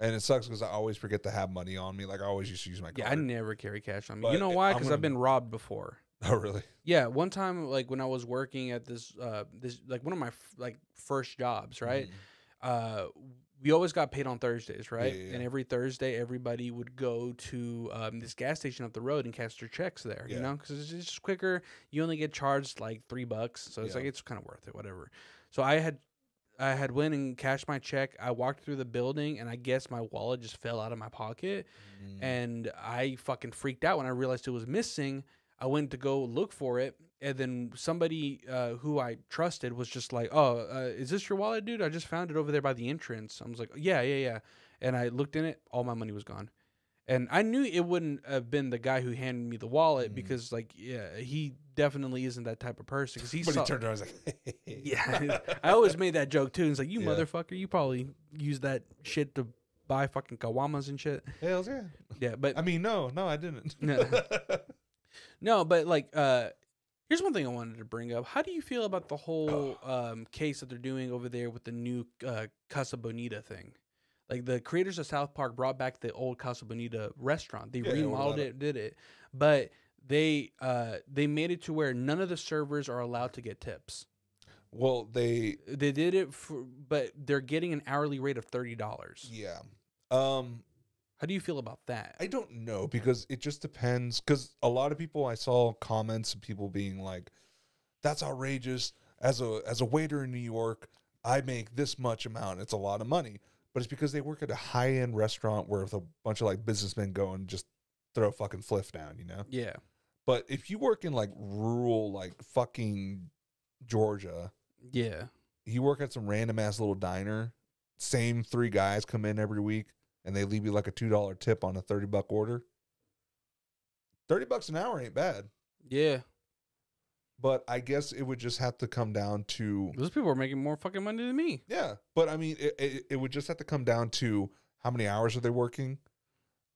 And it sucks because I always forget to have money on me. Like I always used to use my card. Yeah, I never carry cash on me. But you know why? Because gonna- I've been robbed before. Oh really? Yeah, one time, like when I was working at this, uh, this like one of my f- like first jobs, right? Mhm. uh, we always got paid on Thursdays, right? yeah, And yeah. every Thursday, everybody would go to um, this gas station up the road and cash their checks there, you know, because it's just quicker. You only get charged like three bucks, so it's like it's kind of worth it, whatever. So I had, I had went and cashed my check. I walked through the building, and I guess my wallet just fell out of my pocket, Mm. and I fucking freaked out when I realized it was missing. I went to go look for it, and then somebody uh, who I trusted was just like, "Oh, uh, is this your wallet, dude? I just found it over there by the entrance." I was like, "Yeah, yeah, yeah," and I looked in it. All my money was gone, and I knew it wouldn't have been the guy who handed me the wallet Mhm. because, like, yeah, he definitely isn't that type of person. Because he But saw, he turned around. and was like, yeah, I always made that joke too. And It's like, you Yeah. motherfucker, you probably use that shit to buy fucking caguamas and shit. Hells yeah. Yeah, but I mean, no, no, I didn't. No. No, but like, uh, here's one thing I wanted to bring up. How do you feel about the whole um, case that they're doing over there with the new uh, Casa Bonita thing? Like the creators of South Park brought back the old Casa Bonita restaurant. They Yeah, remodeled it, did it, but they uh, they made it to where none of the servers are allowed to get tips. well, they, They did it for, but they're getting an hourly rate of thirty dollars. yeah. Um, How do you feel about that? I don't know because it just depends. Because a lot of people, I saw comments of people being like, "That's outrageous." As a as a waiter in New York, I make this much amount. It's a lot of money, but it's because they work at a high end restaurant where a bunch of like businessmen go and just throw a fucking fliff down, you know. yeah, But if you work in like rural, like fucking Georgia, yeah, you work at some random ass little diner, same three guys come in every week and they leave you like a two dollar tip on a thirty buck order. Thirty bucks an hour ain't bad. yeah. But I guess it would just have to come down to Those people are making more fucking money than me. yeah. But I mean, it, it, it would just have to come down to how many hours are they working,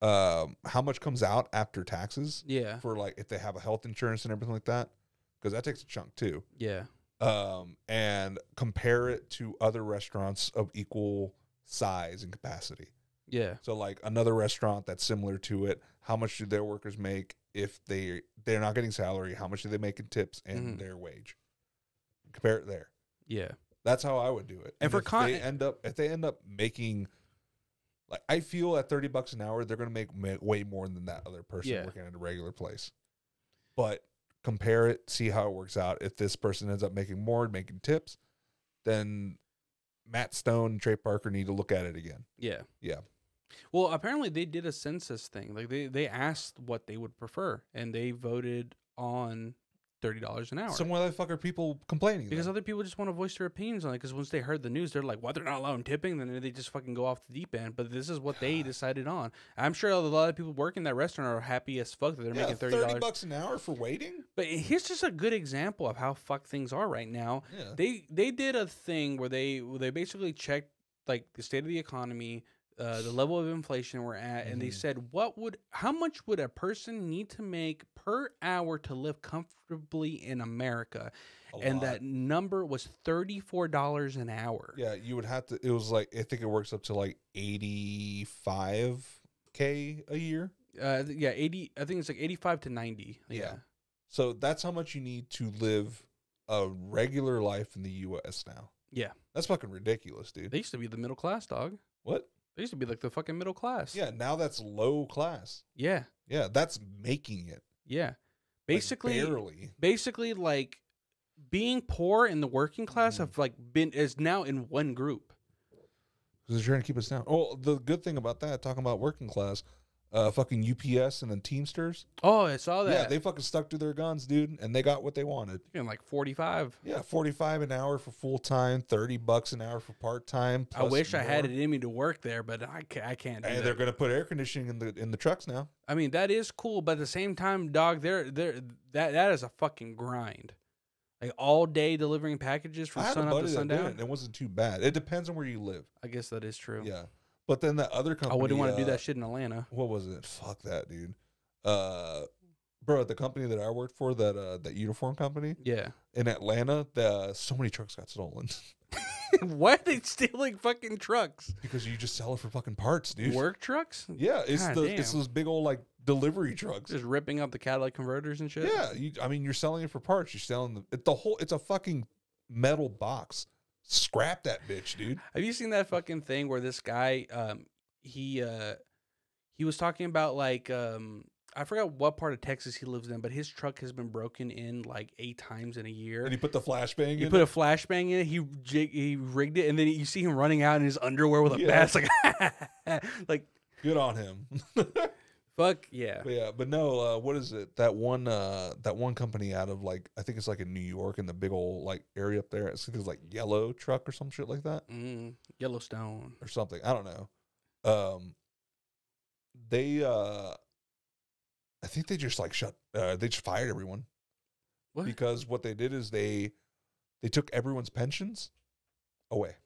um, how much comes out after taxes Yeah, for like if they have a health insurance and everything like that, because that takes a chunk too. yeah, um, and compare it to other restaurants of equal size and capacity. yeah, So, like another restaurant that's similar to it, how much do their workers make if they they're not getting salary? How much do they make in tips and Mhm. their wage? Compare it there. yeah. That's how I would do it. And for if con- they end up if they end up making like I feel at thirty bucks an hour, they're gonna make ma- way more than that other person Yeah. working at a regular place. But compare it, see how it works out. If this person ends up making more, making tips, then Matt Stone Trey Parker need to look at it again. Yeah. Yeah. Well, apparently they did a census thing. Like they they asked what they would prefer, and they voted on thirty dollars an hour. So why the fuck are people complaining? because then? other people just want to voice their opinions on it. Because once they heard the news, they're like, "What? They're not allowing tipping?" Then they just fucking go off the deep end. But this is what they decided on. I'm sure a lot of people working that restaurant are happy as fuck that they're yeah, making thirty dollars bucks an hour for waiting. But here's just a good example of how fucked things are right now. Yeah. they they did a thing where they they basically checked like the state of the economy uh, the level of inflation we're at and they Mhm. said what would how much would a person need to make per hour to live comfortably in america A and lot. that number was $34 an hour Yeah, you would have to. It was like I think it works up to like eighty five k a year. uh, yeah 80 i think it's like 85 to 90 yeah, Yeah. So that's how much you need to live a regular life in the U.S. now. Yeah. that's fucking ridiculous, dude. they used to be the middle class dog What? They used to be like the fucking middle class Yeah, now that's low class. yeah Yeah, that's making it. yeah like, basically barely. basically like being poor and the working class Mhm. have like been is now in one group. because they're trying to keep us down. Oh, the good thing about that, talking about working class, uh, fucking UPS and then Teamsters. Oh, I saw that. Yeah, they fucking stuck to their guns, dude, and they got what they wanted. You're like 45. Yeah, forty five an hour for full time, thirty bucks an hour for part time. I wish I had it in me to work there, but I can't, I can't do And that. they're gonna put air conditioning in the in the trucks now. I mean, that is cool, but at the same time, dog, they're, they're, that, that is a fucking grind. Like all day delivering packages from sun up to that did it. sundown. It wasn't too bad. It depends on where you live. I guess that is true. Yeah, but then that other company, I wouldn't want to do uh, that shit in Atlanta. What was it? Fuck that, dude. Uh, bro, the company that I worked for, that uh, that uniform company Yeah. in Atlanta, the so many trucks got stolen Why are they stealing fucking trucks? because you just sell it for fucking parts, dude. Work trucks? Yeah, it's God the it's those big old like delivery trucks. Just ripping up the catalytic converters and shit? Yeah, you, I mean, you're selling it for parts. You're selling the it, the whole. It's a fucking metal box. Scrap that bitch, dude. Have you seen that fucking thing where this guy um he uh he was talking about like um I forgot what part of Texas he lives in, but his truck has been broken in like eight times in a year. And he put the flashbang He put it. a flashbang in it. He jig, he rigged it, and then you see him running out in his underwear with a Yeah. bat. Like, like Good on him. Fuck yeah. But yeah, but no, uh, what is it? That one, uh, that one company out of like, I think it's like in New York in the big old like area up there. I think it's like Yellow Truck or some shit like that Mm, Yellowstone. or something. I don't know. Um, they, uh, I think they just like shut, uh, they just fired everyone What? because what they did is they, they took everyone's pensions away.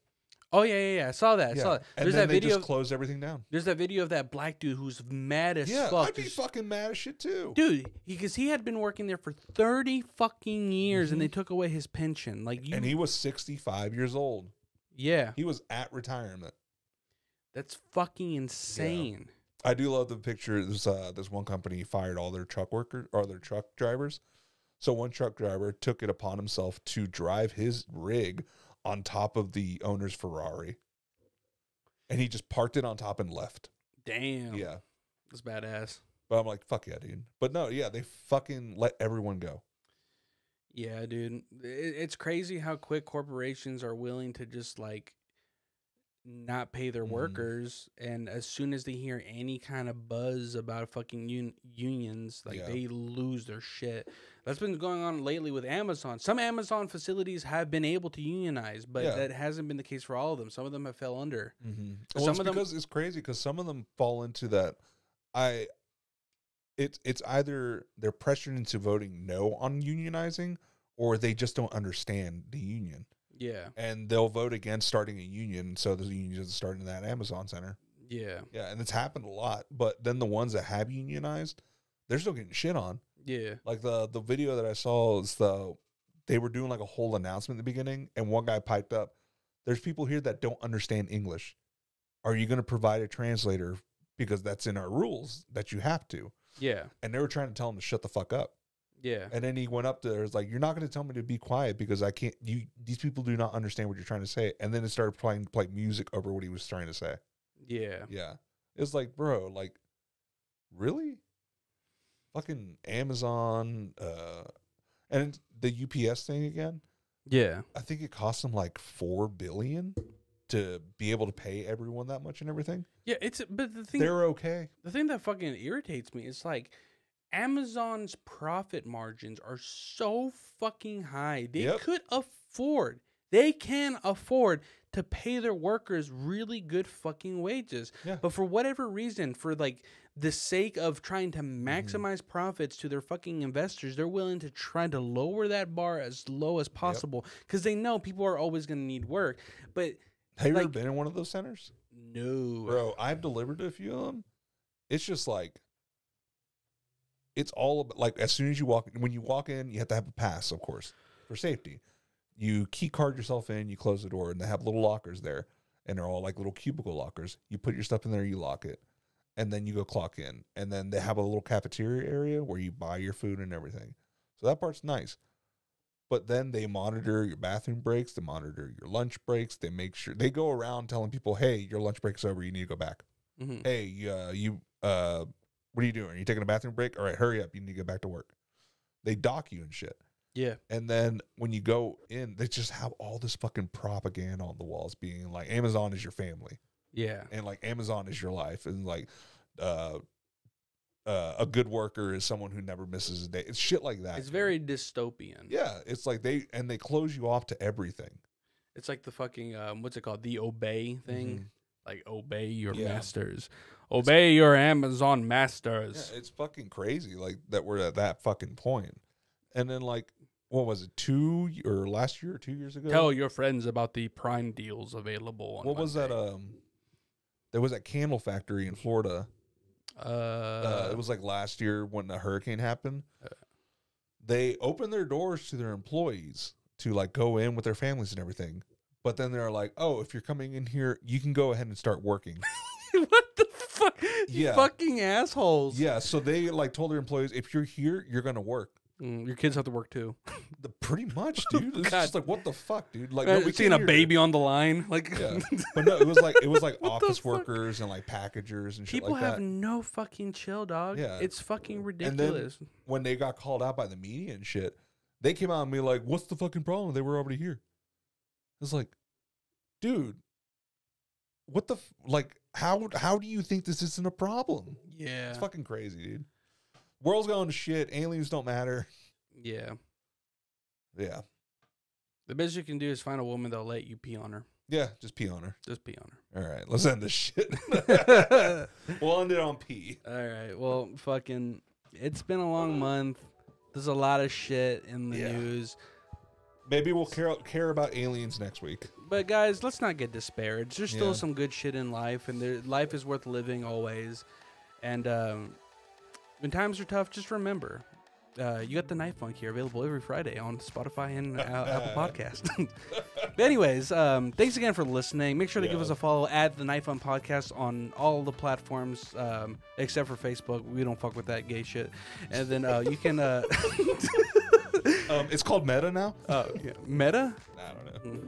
Oh yeah, yeah, yeah. I saw that. I saw that. and There's then that they video. just closed everything down. there's that video of that black dude who's mad as Yeah, fuck. I'd be fucking mad as shit too. Dude, because he, had been working there for thirty fucking years, and they Mhm. took away his pension. Like you, and he was 65 years old. yeah, He was at retirement. that's fucking insane. I do love the picture. There's uh, this one company fired all their truck workers or their truck drivers. So one truck driver took it upon himself to drive his rig on top of the owner's Ferrari, and he just parked it on top and left. Damn. Yeah, that's badass. but I'm like, fuck yeah, dude. But no, yeah, they fucking let everyone go. Yeah, dude. It, it's crazy how quick corporations are willing to just like not pay their Mhm. workers and as soon as they hear any kind of buzz about fucking un- unions like Yeah. they lose their shit that's been going on lately with amazon some amazon facilities have been able to unionize but Yeah. that hasn't been the case for all of them some of them have fell under Mm-hmm. Some Well, it's of them- because it's crazy because some of them fall into that. I, it's it's either they're pressured into voting no on unionizing, or they just don't understand the union, yeah and they'll vote against starting a union. So the union is starting that Amazon center. yeah Yeah, and it's happened a lot. But then the ones that have unionized, they're still getting shit on. yeah Like the the video that I saw is the they were doing like a whole announcement at the beginning, and one guy piped up, "There's people here that don't understand English. Are you going to provide a translator because that's in our rules that you have to?" yeah And they were trying to tell him to shut the fuck up. Yeah And then he went up there, was like, "You're not going to tell me to be quiet because I can't. You these people do not understand what you're trying to say." And then it started playing play music over what he was trying to say. yeah Yeah. It's like, bro, like, really? Fucking Amazon, uh, and the UPS thing again. yeah I think it cost them like four billion to be able to pay everyone that much and everything. yeah it's but the thing They're okay. the thing that fucking irritates me is like Amazon's profit margins are so fucking high. They Yep. could afford, they can afford to pay their workers really good fucking wages. Yeah. But for whatever reason, for like the sake of trying to Mm-hmm. maximize profits to their fucking investors, they're willing to try to lower that bar as low as possible because they know people are always going to need work. But Have you ever been in one of those centers, no, bro? I've delivered to a few of them. It's just like. It's all about like as soon as you walk when you walk in, you have to have a pass, of course, for safety. You key card yourself in, you close the door, and they have little lockers there, and they're all like little cubicle lockers. You put your stuff in there, you lock it, and then you go clock in, and then they have a little cafeteria area where you buy your food and everything. So that part's nice. But then they monitor your bathroom breaks, they monitor your lunch breaks, they make sure they go around telling people, "Hey, your lunch break's over, you need to go back." Mhm. hey, uh, you, uh, what are you doing? Are you taking a bathroom break? All right, hurry up. You need to get back to work. They dock you and shit. yeah, And then when you go in, they just have all this fucking propaganda on the walls being like, Amazon is your family yeah, and like Amazon is your life. And like, uh, uh, a good worker is someone who never misses a day. It's shit like that. it's very dystopian. yeah. It's like they, and they close you off to everything. It's like the fucking um, what's it called? The obey thing. Mhm. Like obey your Yeah. masters. Obey your Amazon masters. Yeah, it's fucking crazy. Like that we're at that fucking point. And then like what was it, two or last year or two years ago? Tell your friends about the prime deals available. On what was that? Um, there was that candle factory in Florida. Uh, Uh, it was like last year when the hurricane happened. Uh. they opened their doors to their employees to like go in with their families and everything. But then they're like, "Oh, if you're coming in here, you can go ahead and start working." what the fuck? Yeah. fucking assholes. yeah, so they like told their employees, "If you're here, you're gonna work." Mm, your kids have to work too. The, pretty much, dude. It's just like, what the fuck, dude? Like, Uh, no, we seeing a hear- baby on the line, like Yeah. But no, it was like it was like office workers and like packagers and shit people like have that. no fucking chill, dog. Yeah. it's fucking ridiculous. When they got called out by the media and shit, they came out and be like, "What's the fucking problem? They were already here." It's like, dude, what the like? How how do you think this isn't a problem? Yeah. It's fucking crazy, dude. World's going to shit. Aliens don't matter. Yeah. Yeah, The best you can do is find a woman that'll let you pee on her. yeah. Just pee on her. Just pee on her. All right, let's end this shit. we'll end it on pee. All right. Well, fucking, it's been a long month. There's a lot of shit in the Yeah. news. Maybe we'll care care about aliens next week. But guys, let's not get disparaged. There's still Yeah. some good shit in life, and there, life is worth living always. And um, when times are tough, just remember, uh, you got the Night Funk here available every Friday on Spotify and uh, Apple Podcast. but anyways, um, thanks again for listening. Make sure to give Yeah. us a follow at the Night Funk Podcast on all the platforms um, except for Facebook. We don't fuck with that gay shit. And then uh, you can. Uh, Um, it's called Meta now. uh, yeah, Meta. I don't know.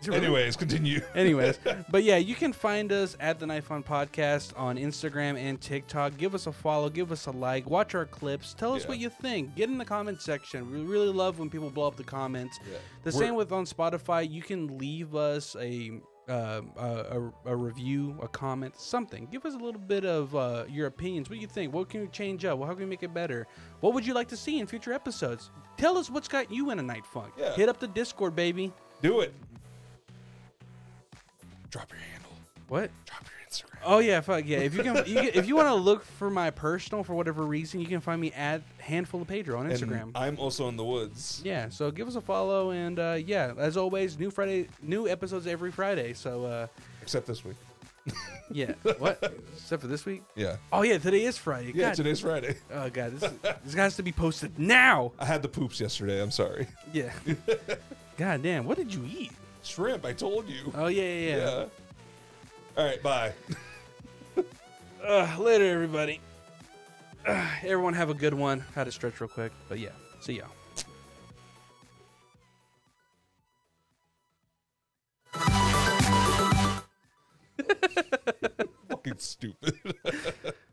Is it really? Anyways, continue. Anyways, but yeah, you can find us at the Night Funk Podcast on Instagram and TikTok. Give us a follow, give us a like, watch our clips, tell us Yeah. what you think. Get in the comment section. We really love when people blow up the comments. Yeah. The We're- same with on Spotify. You can leave us a. Uh, a, a, a review, a comment, something. Give us a little bit of uh, your opinions. What do you think? What can we change up? Well, how can we make it better? What would you like to see in future episodes? Tell us what's got you in a night funk. Yeah. Hit up the Discord, baby. Do it. Drop your handle. What? Drop your Instagram. Oh yeah, fuck yeah. If you can, you can if you want to look for my personal for whatever reason, you can find me at handful of Pedro on Instagram. And I'm also in the woods. yeah, so give us a follow and uh, yeah, as always, new Friday, new episodes every Friday. So uh, Except this week. yeah, what? Except for this week? Yeah. Oh yeah, today is Friday. Yeah, God, today's Friday. oh god, this this has to be posted now. I had the poops yesterday. I'm sorry. Yeah. god damn, what did you eat? Shrimp, I told you. Oh yeah, yeah, yeah. Yeah. All right, bye. Uh, later, everybody. Uh, everyone have a good one. Had to stretch real quick, but yeah, see y'all. Fucking stupid.